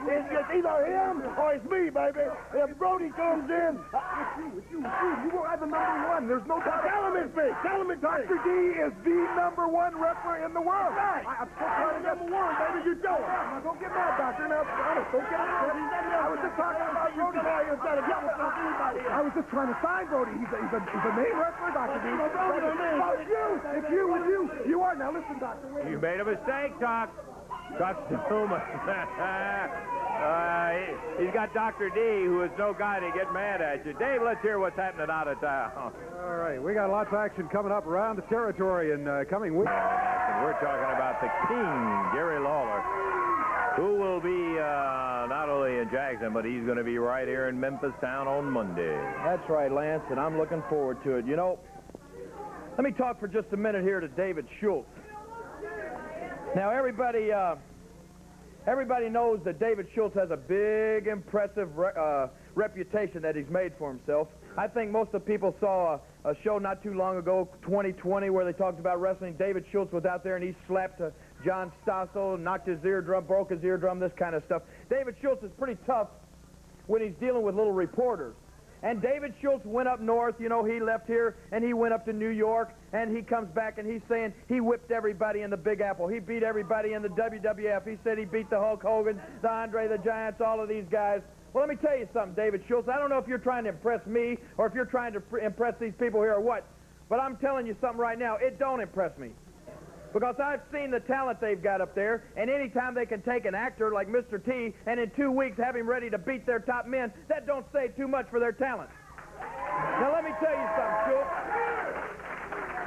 It's just either him or it's me, baby. If Brody comes in, It's you, it's you, it's you. You were the number one. There's no doubt. tell him it's me. Tell him it's Dr. D is the number one wrestler in the world. Right. I, I'm still trying to get Number one, baby, you him. Now, don't get mad, Doctor. Now, honest, don't get upset. I was just talking about Brody. come out here and try to get with anybody else. I was just trying to sign Brody. He's a, he's a, he's a name wrestler, Dr. D. No, Brody, no name. Oh, it's you. It's you. It's you. You are. Now, listen, Doctor. Wait. You made a mistake, Doc. Dr. Newman. *laughs* uh, he, has got Dr. D, who is no guy to get mad at you. Dave, let's hear what's happening out of town. All right, we got lots of action coming up around the territory in uh, coming weeks. And we're talking about the King, Jerry Lawler, who will be not only in Jackson, but he's going to be right here in Memphis town on Monday. That's right, Lance, and I'm looking forward to it. You know, let me talk for just a minute here to David Schultz. Now, everybody, uh, everybody knows that David Schultz has a big, impressive re- uh, reputation that he's made for himself. I think most of the people saw a show not too long ago, 2020, where they talked about wrestling. David Schultz was out there and he slapped uh, John Stossel, knocked his eardrum, broke his eardrum, this kind of stuff. David Schultz is pretty tough when he's dealing with little reporters. And David Schultz went up north, you know, he left here and he went up to New York and he comes back and he's saying he whipped everybody in the Big Apple. He beat everybody in the WWF. He said he beat the Hulk Hogan, the Andre the Giants, all of these guys. Well, let me tell you something, David Schultz. I don't know if you're trying to impress me or if you're trying to impress these people here or what, but I'm telling you something right now. It don't impress me. Because I've seen the talent they've got up there, and anytime they can take an actor like Mr. T and in two weeks have him ready to beat their top men, that don't say too much for their talent. Now let me tell you something, Schultz.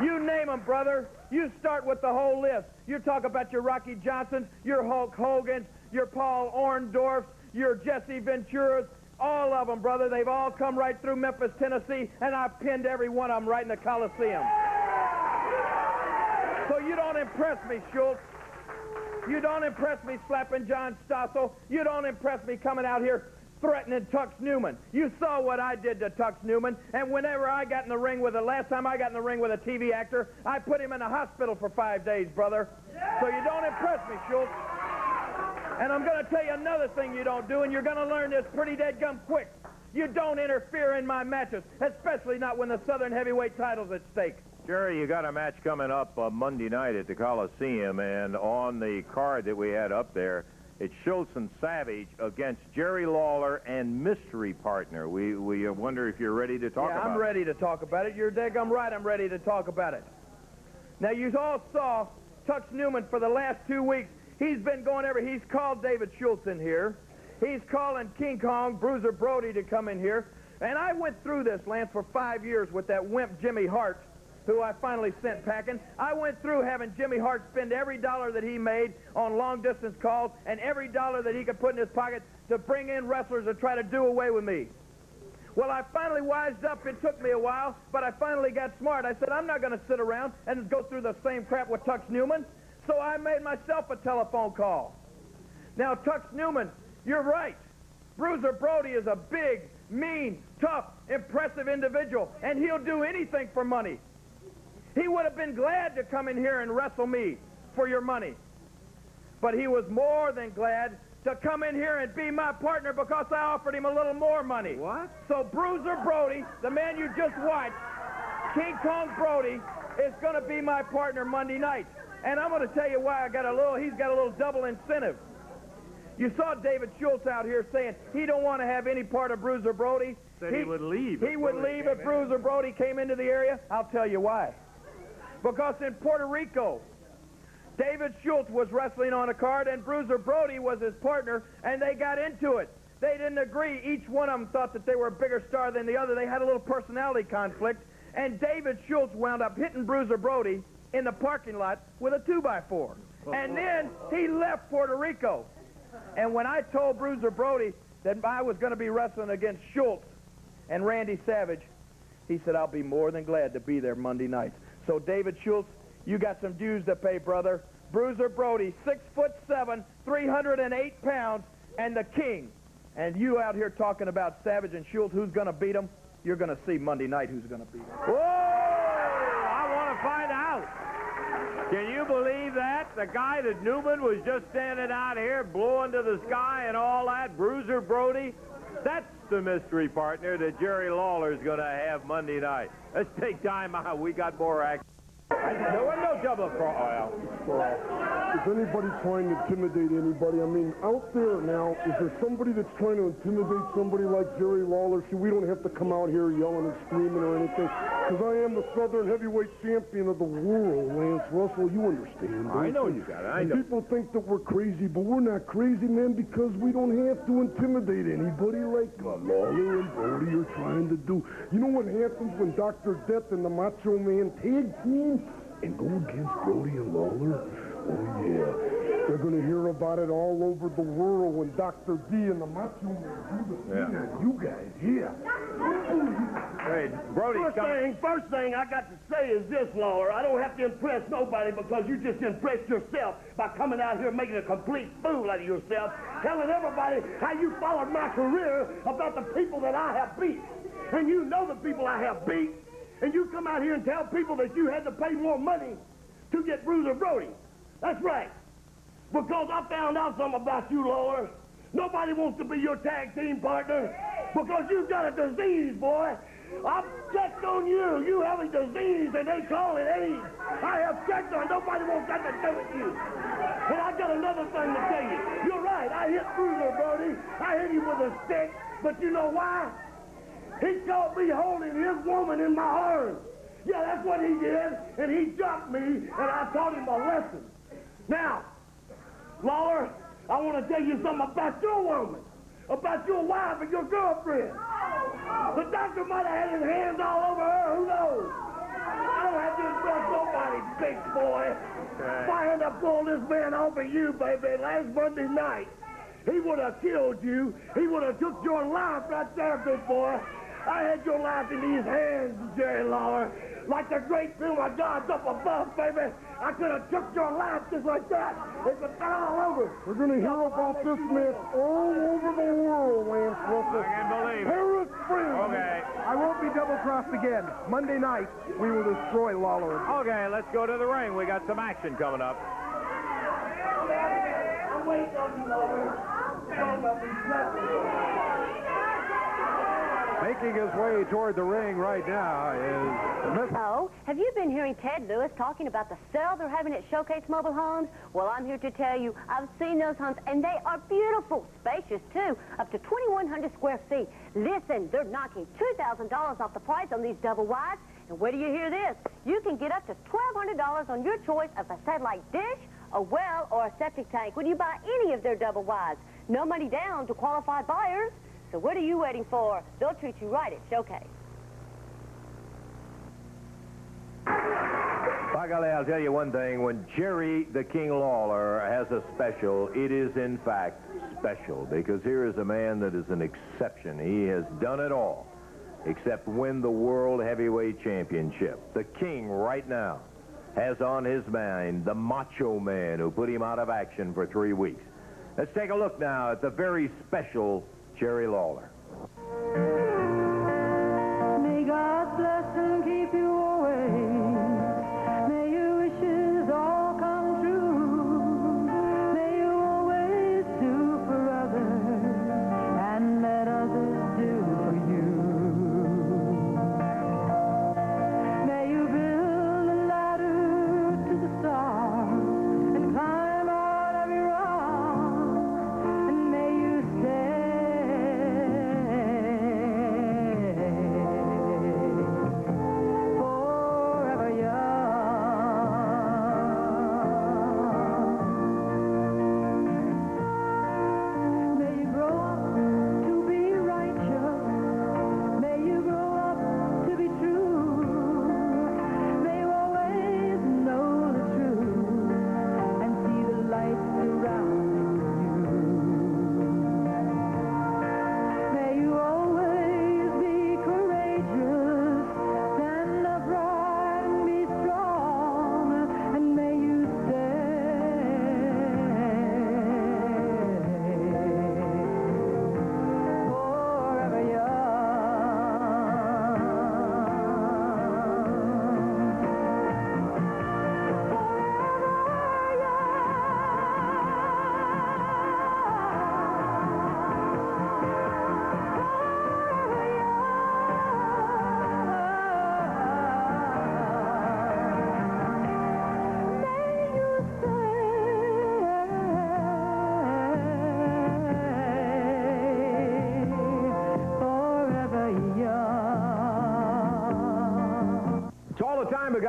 You name them, brother. You start with the whole list. You talk about your Rocky Johnsons, your Hulk Hogan's, your Paul Orndorff's, your Jesse Ventura's, all of them, brother. They've all come right through Memphis, Tennessee, and I've pinned every one of them right in the Coliseum. You don't impress me, Schultz. You don't impress me slapping John Stossel. You don't impress me coming out here threatening Tux Newman. You saw what I did to Tux Newman, and whenever I got in the ring with the last time I got in the ring with a TV actor, I put him in the hospital for five days, brother. So you don't impress me, Schultz. And I'm going to tell you another thing you don't do, and you're going to learn this pretty dead gum quick. You don't interfere in my matches, especially not when the Southern Heavyweight title's at stake. Jerry, you got a match coming up uh, Monday night at the Coliseum, and on the card that we had up there, it's Schultz and Savage against Jerry Lawler and mystery partner. We we uh, wonder if you're ready to talk yeah, about I'm it. ready to talk about it. You're I'm right. I'm ready to talk about it. Now, you all saw Tux Newman for the last two weeks. He's been going every. He's called David Schultz in here. He's calling King Kong, Bruiser Brody to come in here. And I went through this, Lance, for five years with that wimp Jimmy Hart who I finally sent packing. I went through having Jimmy Hart spend every dollar that he made on long-distance calls and every dollar that he could put in his pocket to bring in wrestlers to try to do away with me. Well, I finally wised up. It took me a while, but I finally got smart. I said, I'm not going to sit around and go through the same crap with Tux Newman. So I made myself a telephone call. Now, Tux Newman, you're right. Bruiser Brody is a big, mean, tough, impressive individual, and he'll do anything for money. He would have been glad to come in here and wrestle me for your money. But he was more than glad to come in here and be my partner because I offered him a little more money. What? So Bruiser Brody, the man you just watched, King Kong Brody, is going to be my partner Monday night. And I'm going to tell you why I got a little, he's got a little double incentive. You saw David Schultz out here saying he don't want to have any part of Bruiser Brody. Said he, he would leave. He would leave if Bruiser Brody came into the area. I'll tell you why. Because in Puerto Rico, David Schultz was wrestling on a card and Bruiser Brody was his partner, and they got into it. They didn't agree. Each one of them thought that they were a bigger star than the other. They had a little personality conflict, and David Schultz wound up hitting Bruiser Brody in the parking lot with a 2x4. And then he left Puerto Rico. And when I told Bruiser Brody that I was going to be wrestling against Schultz and Randy Savage, he said, I'll be more than glad to be there Monday nights. So David Schultz, you got some dues to pay, brother. Bruiser Brody, six foot seven, 308 pounds, and the king. And you out here talking about Savage and Schultz, who's going to beat them? You're going to see Monday night who's going to beat them. Whoa! I want to find out. Can you believe that? The guy that Newman was just standing out here blowing to the sky and all that, Bruiser Brody, that's the mystery partner that Jerry Lawler's going to have Monday night. Let's take time out. We got more action. There was no double cross. Is anybody trying to intimidate anybody? I mean, out there now, is there somebody that's trying to intimidate somebody like Jerry Lawler? See, we don't have to come out here yelling and screaming or anything, because I am the Southern Heavyweight Champion of the world, Lance Russell. You understand? I know you got it. I know. People think that we're crazy, but we're not crazy, man, because we don't have to intimidate anybody like uh, Lawler and Brody are trying to do. You know what happens when Dr. Death and the Macho Man tag team and go against Brody and Lawler? Oh, yeah. They're going to hear about it all over the world when Dr. D and the Macho Man do the thing Yeah. you guys, yeah. Hey, Brody, First come- thing, first thing I got to say is this, Lawler. I don't have to impress nobody because you just impressed yourself by coming out here making a complete fool out of yourself, telling everybody how you followed my career about the people that I have beat. And you know the people I have beat. And you come out here and tell people that you had to pay more money to get Bruiser Brody. That's right. Because I found out something about you, Lawler. Nobody wants to be your tag team partner because you've got a disease, boy. I've checked on you. You have a disease, and they call it AIDS. I have checked on. Nobody wants that to do with you. But I got another thing to tell you. You're right. I hit Bruiser, Brody. I hit him with a stick. But you know why? He caught me holding his woman in my arms. Yeah, that's what he did. And he jumped me, and I taught him a lesson. Now, Lawler, I want to tell you something about your woman, about your wife and your girlfriend. The doctor might have had his hands all over her. Who knows? I don't have to trust nobody, big boy. If I had to pull this man off of you, baby, last Monday night, he would have killed you. He would have took your life right there, big boy. I had your life in these hands, Jerry Lawler. Like the great film of God's up above, baby. I could have took your life just like that. It was all over. We're going to hear about this man all over the world, Lance Russell. I can believe it. Paris Springs. Okay. I won't be double-crossed again. Monday night, we will destroy Lawler. Okay, let's go to the ring. We got some action coming up. I'm waiting on you, Lawler. Come up and slap me. Making his way toward the ring right now is Miss Oh, have you been hearing Ted Lewis talking about the sale they're having at Showcase Mobile Homes? Well, I'm here to tell you, I've seen those homes, and they are beautiful, spacious, too, up to 2,100 square feet. Listen, they're knocking $2,000 off the price on these double wides, and where do you hear this? You can get up to $1,200 on your choice of a satellite dish, a well, or a septic tank when you buy any of their double wides. No money down to qualified buyers. So what are you waiting for? They'll treat you right at Showcase. By golly, I'll tell you one thing. When Jerry the King Lawler has a special, it is in fact special because here is a man that is an exception. He has done it all except win the World Heavyweight Championship. The King right now has on his mind the Macho Man who put him out of action for three weeks. Let's take a look now at the very special Jerry Lawler. May God bless and keep you always.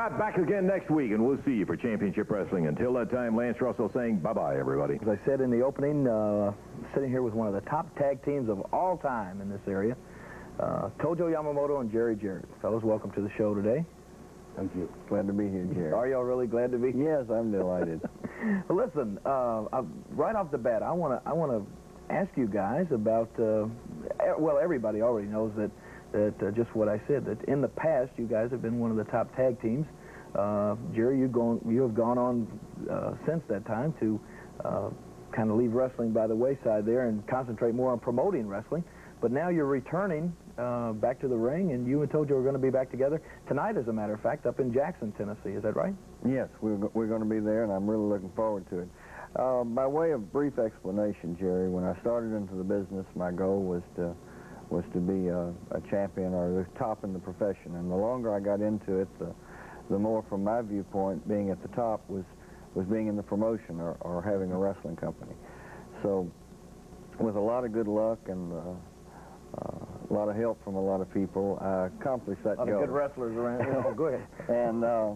The time we got back again next week, and we'll see you for Championship Wrestling. Until that time, Lance Russell saying bye-bye, everybody. As I said in the opening, uh, sitting here with one of the top tag teams of all time in this area, uh, Tojo Yamamoto and Jerry Jarrett. Fellas, welcome to the show today. Thank you. Glad to be here, Jerry. Are y'all really glad to be here? Yes, I'm delighted. *laughs* listen, uh, right off the bat, I want to I want to ask you guys about. Uh, well, everybody already knows that that uh, just what I said. That in the past, you guys have been one of the top tag teams. Uh, Jerry, you gone you have gone on uh, since that time to uh, kind of leave wrestling by the wayside there and concentrate more on promoting wrestling. but now you're returning uh, back to the ring, and you and Tojo are going to be back together tonight, as a matter of fact, up in Jackson, Tennessee. Is that right? Yes, we're, we're going to be there, and I'm really looking forward to it. Uh, by way of brief explanation, Jerry, when I started into the business, my goal was to was to be a, a champion or the top in the profession. And the longer I got into it, the the more, from my viewpoint, being at the top was was being in the promotion or, or having a wrestling company. So, with a lot of good luck and uh, uh, a lot of help from a lot of people, I accomplished that A lot goal. of good wrestlers around. oh, go ahead. *laughs* and uh,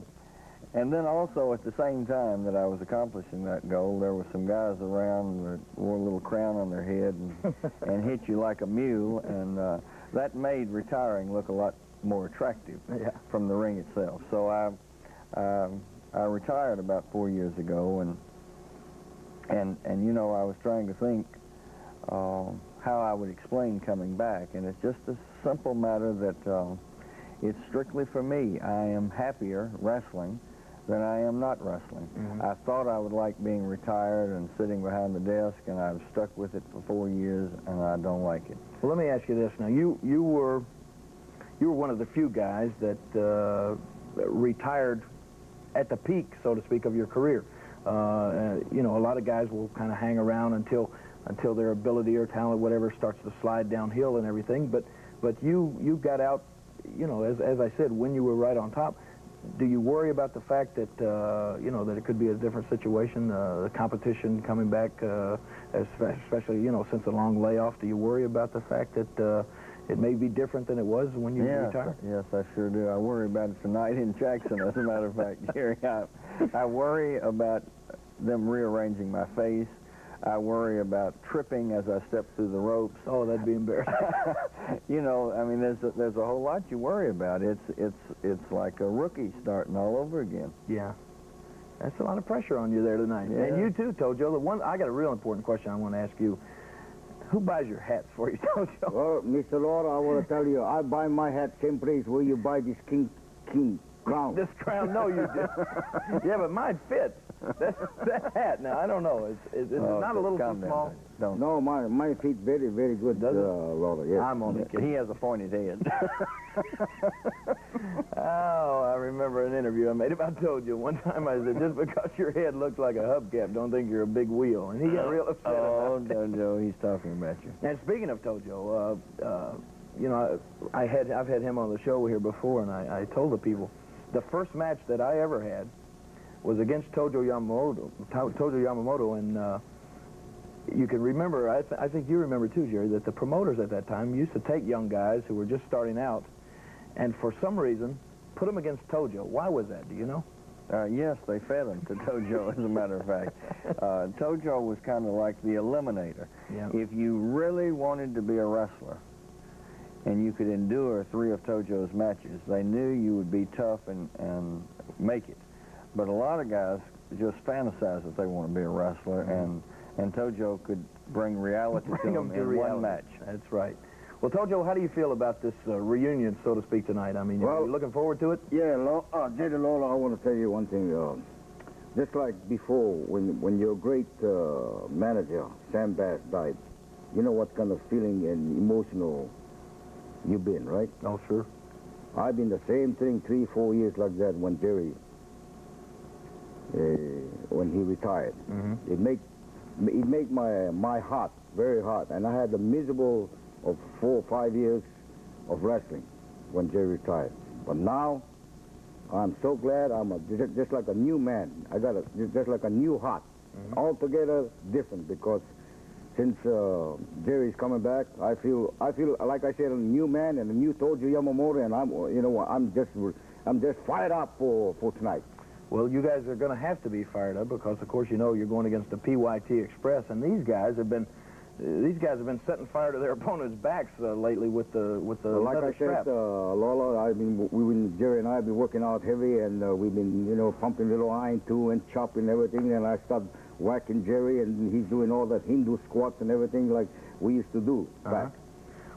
and then also at the same time that I was accomplishing that goal, there were some guys around that wore a little crown on their head and, *laughs* and hit you like a mule, and uh, that made retiring look a lot more attractive Yeah. from the ring itself. So I um, I retired about four years ago, and and and you know I was trying to think um, how I would explain coming back, and it's just a simple matter that um, it's strictly for me. I am happier wrestling than I am not wrestling. I thought I would like being retired and sitting behind the desk, and I've stuck with it for four years, and I don't like it. Well, let me ask you this now. You you were you were one of the few guys that uh, retired at the peak, so to speak, of your career. Uh, uh, you know, a lot of guys will kind of hang around until until their ability or talent, whatever, starts to slide downhill and everything. But but you you got out, you know, as as I said, when you were right on top. Do you worry about the fact that uh, you know that it could be a different situation, uh, the competition coming back, uh, especially you know since a long layoff? Do you worry about the fact that uh, it may be different than it was when you yes, retired? Yes, I sure do. I worry about it tonight in Jackson, as a matter of fact, *laughs* Jerry. I, I worry about them rearranging my face. I worry about tripping as I step through the ropes. Oh, that'd be embarrassing. *laughs* you know, I mean, there's a, there's a whole lot you worry about. It's it's it's like a rookie starting all over again. Yeah. That's a lot of pressure on you there tonight. Yeah. And you too, Tojo. The one I got a real important question I want to ask you. Who buys your hats for you, *laughs* Tojo? Well, Mr. Laura, I want to tell you, I buy my hat same place where you buy this king king crown. This crown, no, you *laughs* did. yeah, but mine fits. That, that hat, now, I don't know. Is, is, Oh, not a little too small? Don't. No, my my feet very very good, Does it? uh, Laura. Yes. I'm only kidding. He has a pointed head. *laughs* oh, I remember an interview I made him. I told Tojo. One time I said, just because your head looks like a hubcap, don't think you're a big wheel. And he got real upset oh. Joe, he's talking about you. And speaking of Tojo, uh, uh, you know, I, I had I've had him on the show here before, and I, I told the people the first match that I ever had was against Tojo Yamamoto. To- Tojo Yamamoto, and uh, you can remember. I, th- I think you remember too, Jerry, that the promoters at that time used to take young guys who were just starting out, and for some reason, put them against Tojo. Why was that? Do you know? Uh, yes, they fed him to Tojo, *laughs* as a matter of fact. *laughs* Uh, Tojo was kind of like the eliminator. Yeah. If you really wanted to be a wrestler and you could endure three of Tojo's matches, they knew you would be tough and, and make it. But a lot of guys just fantasize that they want to be a wrestler, and, and Tojo could bring reality. Bring to 'em them to in reality. one match. That's right. Well, Tojo, how do you feel about this uh, reunion, so to speak, tonight? I mean, are you looking forward to it? Yeah, Lo- uh, Jerry Lola, I want to tell you one thing. Uh, just like before, when when your great uh, manager Sam Bass died, you know what kind of feeling and emotional you've been, right? Oh, sure. I've been the same thing three, four years like that when Jerry, when he retired. Mm-hmm. It make it make my my heart very hot, and I had a miserable of four or five years of wrestling when Jerry retired. But now, I'm so glad I'm a, just, just like a new man. I got a just, just like a new heart, altogether different because since uh, Jerry's coming back, I feel I feel like I said a new man and a new Tojo Yamamoto, and I'm you know I'm just I'm just fired up for for tonight. Well, you guys are going to have to be fired up because, of course, you know you're going against the PYT Express, and these guys have been uh, these guys have been setting fire to their *laughs* opponents' backs uh, lately with the with the Well, like I said, uh, Lola, I've been, we been, Jerry and I have been working out heavy, and uh, we've been, you know, pumping a little iron too and chopping everything. And I start whacking Jerry, and he's doing all that Hindu squats and everything like we used to do back.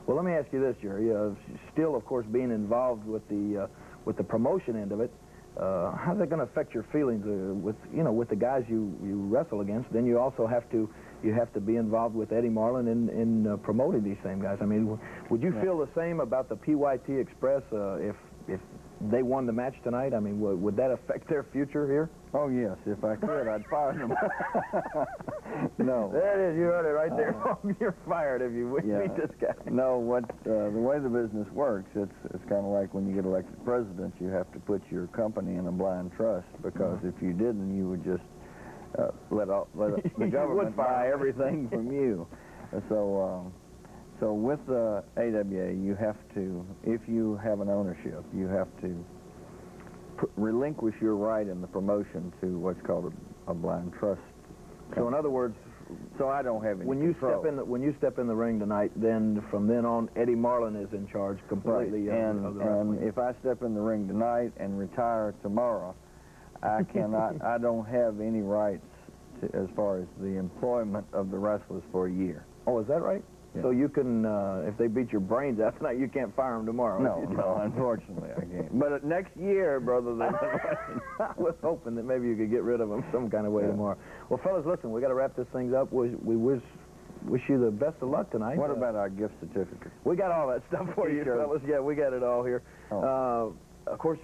Well, let me ask you this, Jerry. Uh, still, of course, being involved with the uh, with the promotion end of it, uh, how's that going to affect your feelings uh, with you know with the guys you you wrestle against? Then you also have to you have to be involved with Eddie Marlin in, in uh, promoting these same guys. I mean, w- would you Yeah. feel the same about the PYT Express uh, if if they won the match tonight? I mean, w- would that affect their future here? Oh, yes. If I could, I'd fire them. *laughs* no. There it is. You heard it right there. *laughs* You're fired if you Uh, Yeah. beat *laughs* this guy. No, what uh, the way the business works, it's it's kind of like when you get elected president, you have to put your company in a blind trust because Mm-hmm. if you didn't, you would just uh, let all, let the government buy everything from you. Uh, So um, so with the AWA, you have to, if you have an ownership, you have to pr- relinquish your right in the promotion to what's called a, a blind trust. So in other words, so I don't have any when you control. step in the, when you step in the ring tonight, then from then on, Eddie Marlin is in charge completely Right. of, And, of the and if I step in the ring tonight and retire tomorrow, I *laughs* cannot, I don't have any rights to, as far as the employment of the wrestlers for a year. Oh, is that right? So you can, uh, if they beat your brains out tonight, you can't fire them tomorrow. No, *laughs* no, unfortunately I can't. But uh, next year, brother, *laughs* I was hoping that maybe you could get rid of them some kind of way Yeah. tomorrow. Well, fellas, listen, we got to wrap this thing up. We, we wish wish you the best of luck tonight. what Uh, about our gift certificates? We got all that stuff for you, T-shirts. fellas. Yeah, we got it all here. Oh. Uh, of course,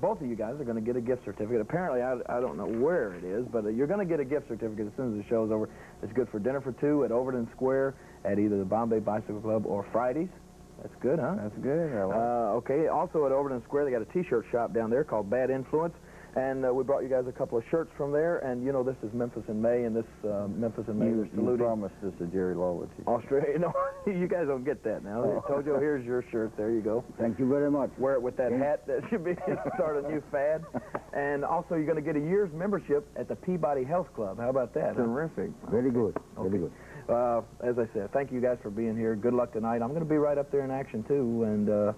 both of you guys are going to get a gift certificate. Apparently, I, I don't know where it is, but uh, you're going to get a gift certificate as soon as the show's over. It's good for dinner for two at Overton Square at either the Bombay Bicycle Club or Fridays. That's good, huh? That's good. Uh, okay. Also at Overton Square, they got a T-shirt shop down there called Bad Influence, and uh, we brought you guys a couple of shirts from there. And you know, this is Memphis in May, and this uh, Memphis in May you, is you promised us a Jerry Lawler. Australia. *laughs* No, you guys don't get that now. Oh. I told you, here's your shirt. There you go. Thank you very much. Wear it with that hat. That should be *laughs* start a new fad. *laughs* And also, you're going to get a year's membership at the Peabody Health Club. How about that? huh? Terrific. Very good. Very good. Uh, as I said, thank you guys for being here. Good luck tonight. I'm going to be right up there in action too, and. Uh,